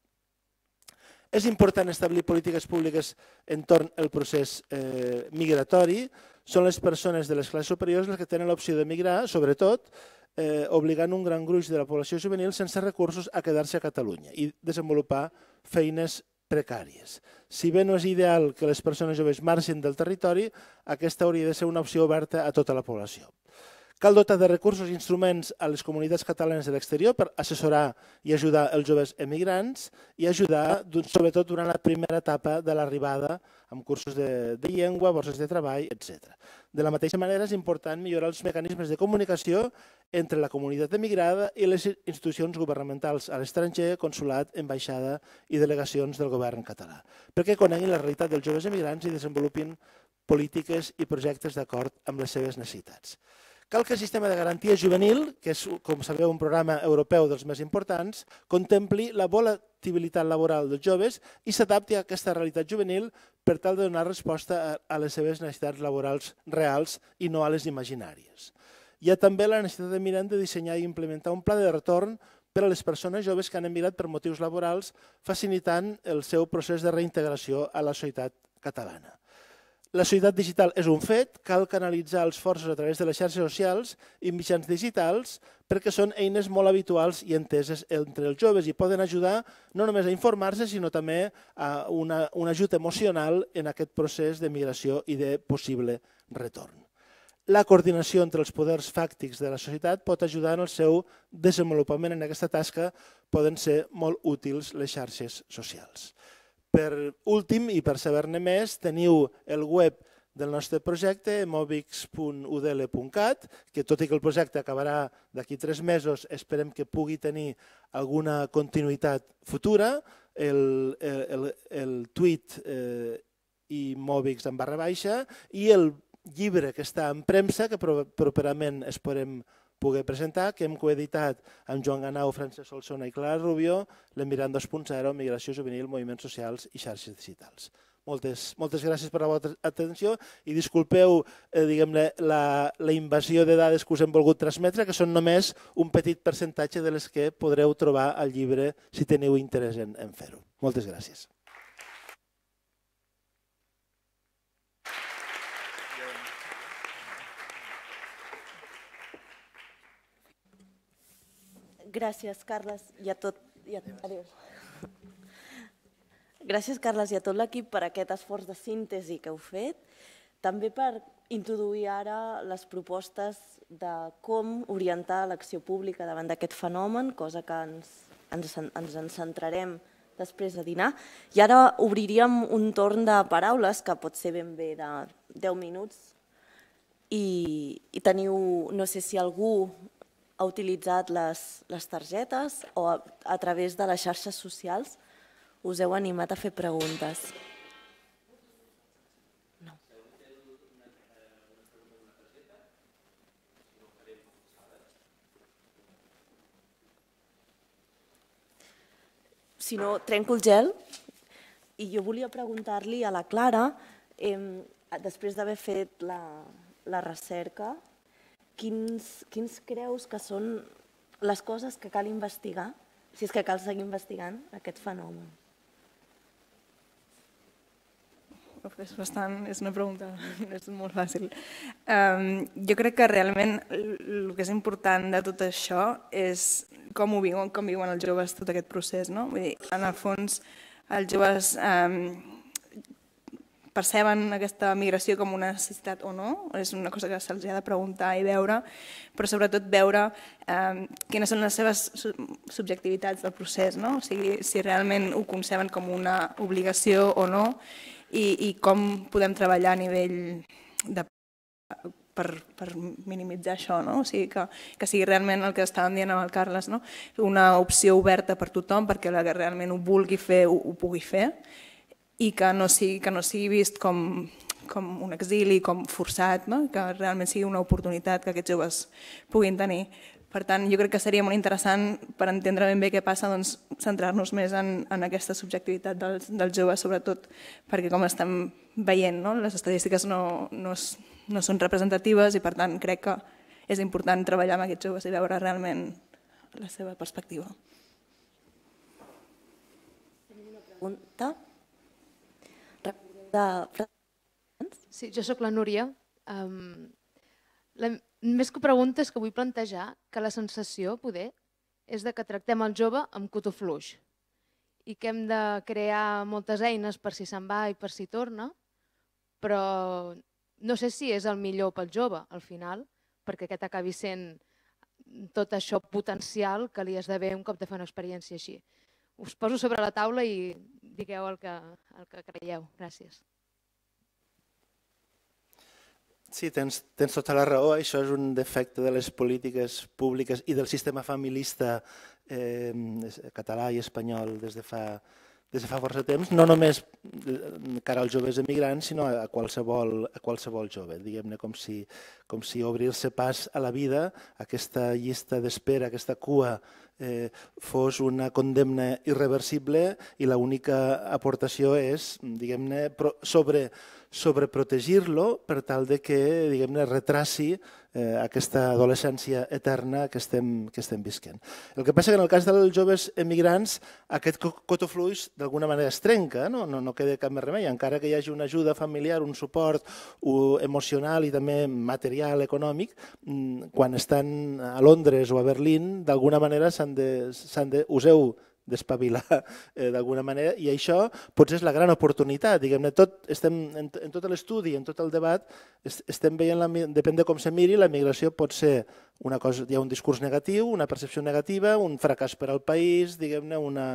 És important establir polítiques públiques entorn al procés eh, migratori. Són les persones de les classes superiors les que tenen l'opció de migrar, sobretot, eh, obligant un gran gruix de la població juvenil sense recursos a quedar-se a Catalunya i desenvolupar feines precàries. Si bé no és ideal que les persones joves marxin del territori, aquesta hauria de ser una opció oberta a tota la població. Cal dotar de recursos i instruments a les comunitats catalanes de l'exterior per assessorar i ajudar els joves emigrants i ajudar, sobretot durant la primera etapa de l'arribada amb cursos de, de llengua, borses de treball, etc. De la mateixa manera és important millorar els mecanismes de comunicació entre la comunitat emigrada i les institucions governamentals a l'estranger, consulat, ambaixada i delegacions del govern català, perquè coneguin la realitat dels joves emigrants i desenvolupin polítiques i projectes d'acord amb les seves necessitats. Cal que el sistema de garantia juvenil, que és, com sabeu, un programa europeu dels més importants, contempli la volatilitat laboral dels joves i s'adapti a aquesta realitat juvenil per tal de donar resposta a les seves necessitats laborals reals i no a les imaginàries. Hi ha també la necessitat de mirar de dissenyar i implementar un pla de retorn per a les persones joves que han emigrat per motius laborals, facilitant el seu procés de reintegració a la societat catalana. La societat digital és un fet, cal canalitzar els forços a través de les xarxes socials i mitjans digitals perquè són eines molt habituals i enteses entre els joves i poden ajudar no només a informar-se, sinó també a una, un ajut emocional en aquest procés de migració i de possible retorn. La coordinació entre els poders fàctics de la societat pot ajudar en el seu desenvolupament en aquesta tasca, poden ser molt útils les xarxes socials. Per últim, i per saber-ne més, teniu el web del nostre projecte, movix.udl.cat, que tot i que el projecte acabarà d'aquí tres mesos, esperem que pugui tenir alguna continuïtat futura. El, el, el, el tuit eh, i Movix en barra baixa i el llibre que està en premsa, que properament esperem poder presentar, que hem coeditat amb Joan Ganau, Francesc Solsona i Clara Rubio, l'Emirant 2.0, Migració Juvenil, Moviments Socials i Xarxes Digitals. Moltes, moltes gràcies per la vostra atenció i disculpeu eh, diguem la, la invasió de dades que us hem volgut transmetre, que són només un petit percentatge de les que podreu trobar al llibre si teniu interès en, en fer-ho. Moltes gràcies. Gràcies, Carles, i a tot... I a... Adéu. Gràcies, Carles, i a tot l'equip per aquest esforç de síntesi que heu fet, també per introduir ara les propostes de com orientar l'acció pública davant d'aquest fenomen, cosa que ens, ens, ens en centrarem després de dinar. I ara obriríem un torn de paraules, que pot ser ben bé de 10 minuts, i, i teniu, no sé si algú ha utilitzat les, les targetes o a, a través de les xarxes socials us heu animat a fer preguntes? No. Si no, trenco el gel i jo volia preguntar-li a la Clara, eh, després d'haver fet la, la recerca, quins, quins creus que són les coses que cal investigar, si és que cal seguir investigant aquest fenomen? És, bastant, és una pregunta, és molt fàcil. Um, jo crec que realment el que és important de tot això és com ho viuen, com viuen els joves tot aquest procés. No? Vull dir, en el fons, els joves um, perceben aquesta migració com una necessitat o no, és una cosa que se'ls ha de preguntar i veure, però sobretot veure eh, quines són les seves subjectivitats del procés, no? o sigui, si realment ho conceben com una obligació o no i, i com podem treballar a nivell de per, per minimitzar això, no? o sigui, que, que sigui realment el que estàvem dient amb el Carles, no? una opció oberta per tothom perquè la que realment ho vulgui fer ho, ho pugui fer i que no sigui, que no sigui vist com, com un exili, com forçat, no? que realment sigui una oportunitat que aquests joves puguin tenir. Per tant, jo crec que seria molt interessant, per entendre ben bé què passa, doncs, centrar-nos més en, en aquesta subjectivitat dels, dels joves, sobretot perquè, com estem veient, no? les estadístiques no, no, es, no són representatives i, per tant, crec que és important treballar amb aquests joves i veure realment la seva perspectiva. Tenim una pregunta de... Sí, jo sóc la Núria. Um, la, més que preguntes que vull plantejar, que la sensació, poder, és de que tractem el jove amb cotó fluix i que hem de crear moltes eines per si se'n va i per si torna, però no sé si és el millor pel jove, al final, perquè aquest acabi sent tot això potencial que li d'haver un cop de fer una experiència així. Us poso sobre la taula i digueu el que, el que creieu. Gràcies. Sí, tens, tens tota la raó. Això és un defecte de les polítiques públiques i del sistema familista eh, català i espanyol des de fa des de fa força temps, no només cara als joves emigrants, sinó a qualsevol, a qualsevol jove, diguem-ne com si, com si obrir-se pas a la vida, aquesta llista d'espera, aquesta cua, eh, fos una condemna irreversible i l'única aportació és, diguem-ne, sobre, sobreprotegir-lo per tal de que, diguem-ne, retraci eh, aquesta adolescència eterna que estem, que estem visquent. El que passa que en el cas dels joves emigrants aquest cotofluix d'alguna manera es trenca, no? No, no queda cap més remei, encara que hi hagi una ajuda familiar, un suport emocional i també material, econòmic, mm, quan estan a Londres o a Berlín, d'alguna manera s'han de, de, us heu d'espavilar eh, d'alguna manera i això potser és la gran oportunitat. Diguem-ne, tot, estem, en, en tot l'estudi, en tot el debat, estem veient, la, depèn de com se miri, la migració pot ser una cosa, hi ha un discurs negatiu, una percepció negativa, un fracàs per al país, diguem-ne, una,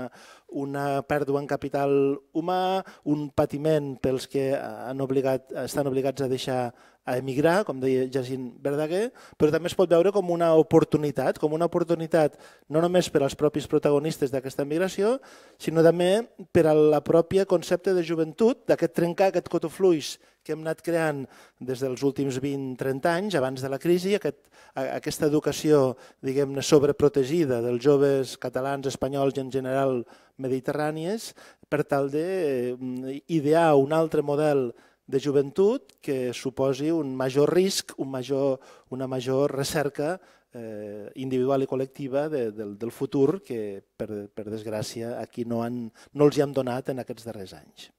una pèrdua en capital humà, un patiment pels que han obligat, estan obligats a deixar a emigrar, com deia Jacint Verdaguer, però també es pot veure com una oportunitat, com una oportunitat no només per als propis protagonistes d'aquesta migració, sinó també per a la pròpia concepte de joventut, d'aquest trencar aquest cotofluix que hem anat creant des dels últims 20-30 anys, abans de la crisi, aquest, aquesta educació diguem-ne sobreprotegida dels joves catalans, espanyols i en general mediterrànies, per tal d'idear eh, un altre model de joventut que suposi un major risc, un major, una major recerca eh, individual i col·lectiva de, del, del futur que, per, per desgràcia, aquí no, han, no els hi han donat en aquests darrers anys.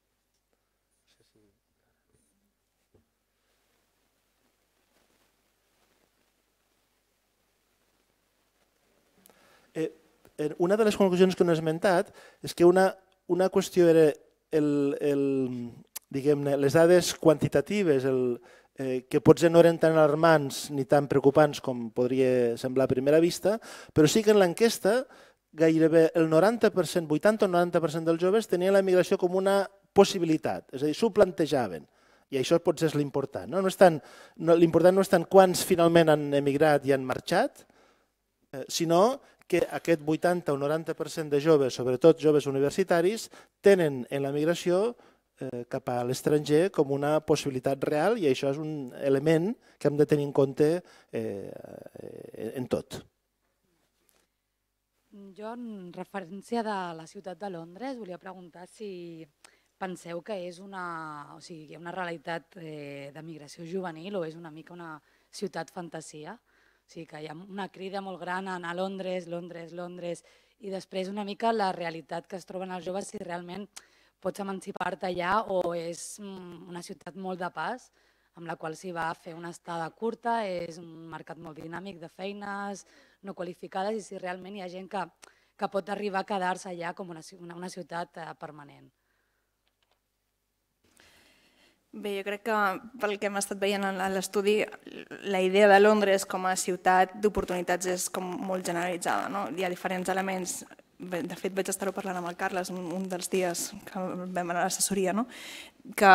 Eh, una de les conclusions que no he esmentat és que una, una qüestió era el, el, diguem-ne, les dades quantitatives, el, eh, que potser no eren tan alarmants ni tan preocupants com podria semblar a primera vista, però sí que en l'enquesta gairebé el 90%, 80 o 90% dels joves tenien la migració com una possibilitat, és a dir, s'ho plantejaven. I això potser és l'important. No? No no, l'important no és tant quants finalment han emigrat i han marxat, eh, sinó que aquest 80 o 90% de joves, sobretot joves universitaris, tenen en la migració eh, cap a l'estranger com una possibilitat real i això és un element que hem de tenir en compte eh, en tot. Jo, en referència de la ciutat de Londres, volia preguntar si penseu que és una, o sigui, una realitat eh, de migració juvenil o és una mica una ciutat fantasia? O sigui, que hi ha una crida molt gran a anar a Londres, Londres, Londres, i després una mica la realitat que es troben els joves si realment pots emancipar-te allà o és mm, una ciutat molt de pas amb la qual s'hi va fer una estada curta, és un mercat molt dinàmic de feines no qualificades i si realment hi ha gent que, que pot arribar a quedar-se allà com una, una, una ciutat eh, permanent. Bé, jo crec que pel que hem estat veient en l'estudi, la idea de Londres com a ciutat d'oportunitats és com molt generalitzada. No? Hi ha diferents elements, de fet vaig estar parlant amb el Carles un, un dels dies que vam anar a l'assessoria, no? que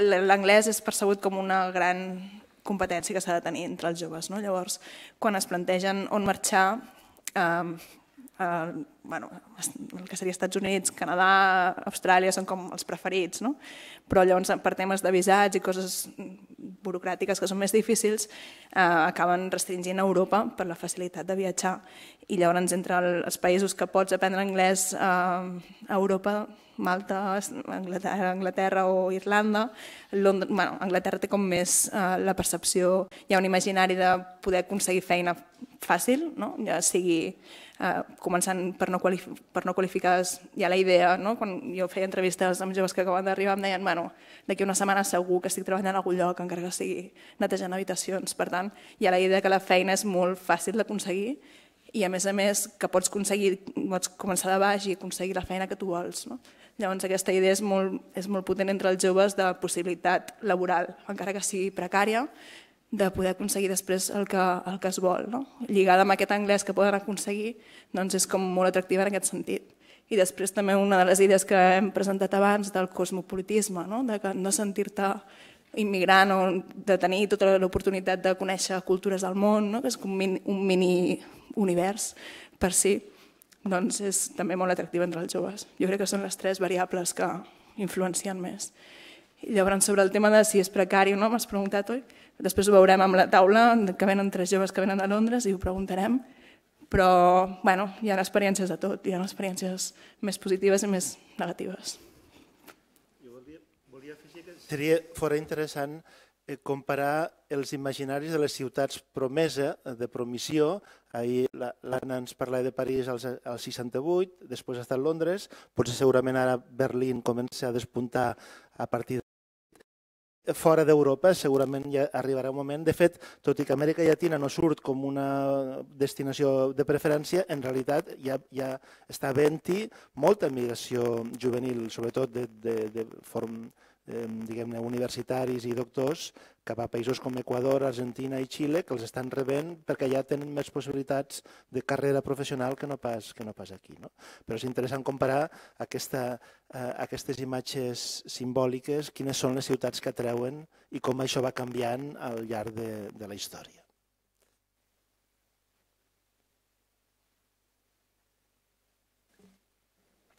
l'anglès és percebut com una gran competència que s'ha de tenir entre els joves. No? Llavors, quan es plantegen on marxar, eh, eh, bueno, el que seria Estats Units, Canadà, Austràlia són com els preferits, no? però llavors per temes de visats i coses burocràtiques que són més difícils eh, acaben restringint Europa per la facilitat de viatjar i llavors entre els països que pots aprendre anglès eh, a Europa Malta, Anglaterra, Anglaterra o Irlanda, Londres, bueno, Anglaterra té com més eh, la percepció, hi ha un imaginari de poder aconseguir feina fàcil, no? ja sigui eh, començant per no, per no qualificar, hi ha la idea, no? quan jo feia entrevistes amb joves que acaben d'arribar em deien bueno, d'aquí una setmana segur que estic treballant a algun lloc, encara que sigui netejant habitacions. Per tant, hi ha la idea que la feina és molt fàcil d'aconseguir i a més a més que pots aconseguir, pots començar de baix i aconseguir la feina que tu vols. No? Llavors aquesta idea és molt, és molt potent entre els joves de possibilitat laboral, encara que sigui precària, de poder aconseguir després el que, el que es vol. No? Lligada amb aquest anglès que poden aconseguir, doncs és com molt atractiva en aquest sentit. I després també una de les idees que hem presentat abans del cosmopolitisme, no? de que no sentir-te immigrant o de tenir tota l'oportunitat de conèixer cultures del món, no? que és com un mini univers per si, doncs és també molt atractiva entre els joves. Jo crec que són les tres variables que influencien més. I llavors, sobre el tema de si és precari o no, m'has preguntat, oi? Després ho veurem amb la taula, que venen tres joves que venen a Londres i ho preguntarem, però bueno, hi ha experiències de tot, hi ha experiències més positives i més negatives. Jo volia, volia afegir que seria fora interessant eh, comparar els imaginaris de les ciutats promesa, de promissió. Ahir l'Anna ens parlava de París al 68, després ha estat Londres, potser segurament ara Berlín comença a despuntar a partir fora d'Europa segurament ja arribarà un moment. De fet, tot i que Amèrica Llatina no surt com una destinació de preferència, en realitat ja, ja està havent-hi molta migració juvenil, sobretot de, de, de form, eh, diguem-ne, universitaris i doctors cap a països com Equador, Argentina i Xile, que els estan rebent perquè ja tenen més possibilitats de carrera professional que no pas, que no pas aquí. No? Però és interessant comparar aquesta, eh, aquestes imatges simbòliques, quines són les ciutats que atreuen i com això va canviant al llarg de, de la història.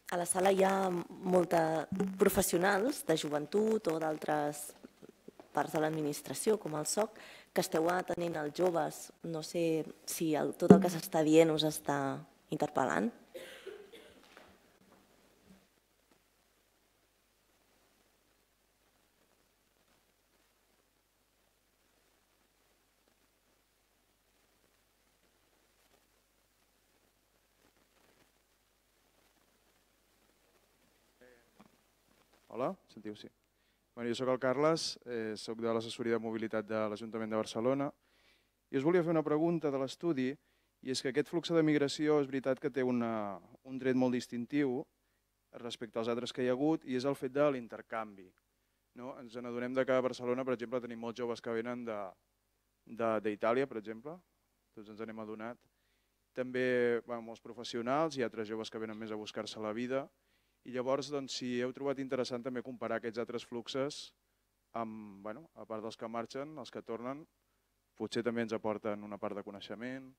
A la sala hi ha molta professionals de joventut o d'altres parts de l'administració, com el SOC, que esteu atenent els joves. No sé si el, tot el que s'està dient us està interpel·lant. Hola, sentiu? Sí. Bueno, jo sóc el Carles, eh, sóc de l'assessoria de mobilitat de l'Ajuntament de Barcelona i us volia fer una pregunta de l'estudi i és que aquest flux de migració és veritat que té una, un tret molt distintiu respecte als altres que hi ha hagut i és el fet de l'intercanvi. No? Ens n'adonem que a Barcelona, per exemple, tenim molts joves que venen d'Itàlia, per exemple, tots ens n'hem adonat. També bueno, molts professionals i altres joves que venen més a buscar-se la vida i llavors, doncs, si heu trobat interessant també comparar aquests altres fluxes amb, bueno, a part dels que marxen, els que tornen, potser també ens aporten una part de coneixement.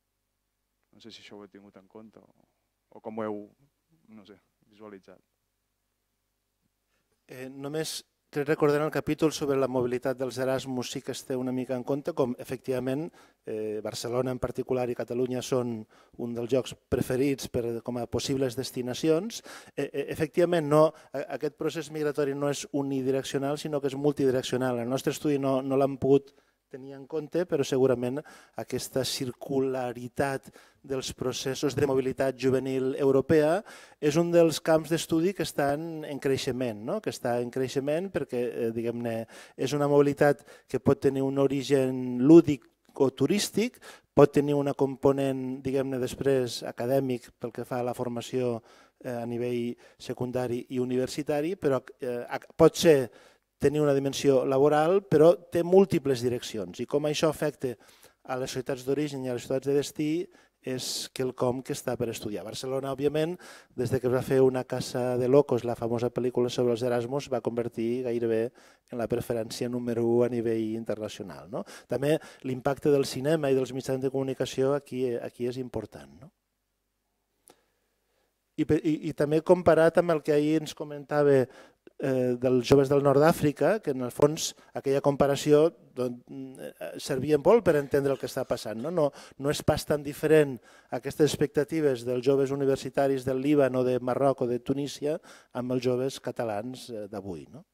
No sé si això ho heu tingut en compte o, o com ho heu no sé, visualitzat. Eh, només En el capítol sobre la mobilitat dels Erasmus sí que es té una mica en compte, com efectivament eh, Barcelona en particular i Catalunya són un dels llocs preferits per, com a possibles destinacions. Eh, eh, efectivament, no, aquest procés migratori no és unidireccional, sinó que és multidireccional. El nostre estudi no, no l'han pogut tenir en compte, però segurament aquesta circularitat dels processos de mobilitat juvenil europea és un dels camps d'estudi que estan en creixement, no? que està en creixement perquè eh, diguem-ne és una mobilitat que pot tenir un origen lúdic o turístic, pot tenir una component, diguem-ne, després acadèmic pel que fa a la formació eh, a nivell secundari i universitari, però eh, pot ser tenir una dimensió laboral, però té múltiples direccions. I com això afecta a les societats d'origen i a les societats de destí és quelcom que està per estudiar. Barcelona, òbviament, des de que es va fer una casa de locos, la famosa pel·lícula sobre els Erasmus, va convertir gairebé en la preferència número 1 a nivell internacional. No? També l'impacte del cinema i dels mitjans de comunicació aquí, aquí és important. No? I, i, I també comparat amb el que ahir ens comentava eh, dels joves del nord d'Àfrica, que en el fons aquella comparació doncs, eh, servia molt per entendre el que està passant. No? No, no és pas tan diferent aquestes expectatives dels joves universitaris del Líban o de Marroc o de Tunísia amb els joves catalans eh, d'avui. No?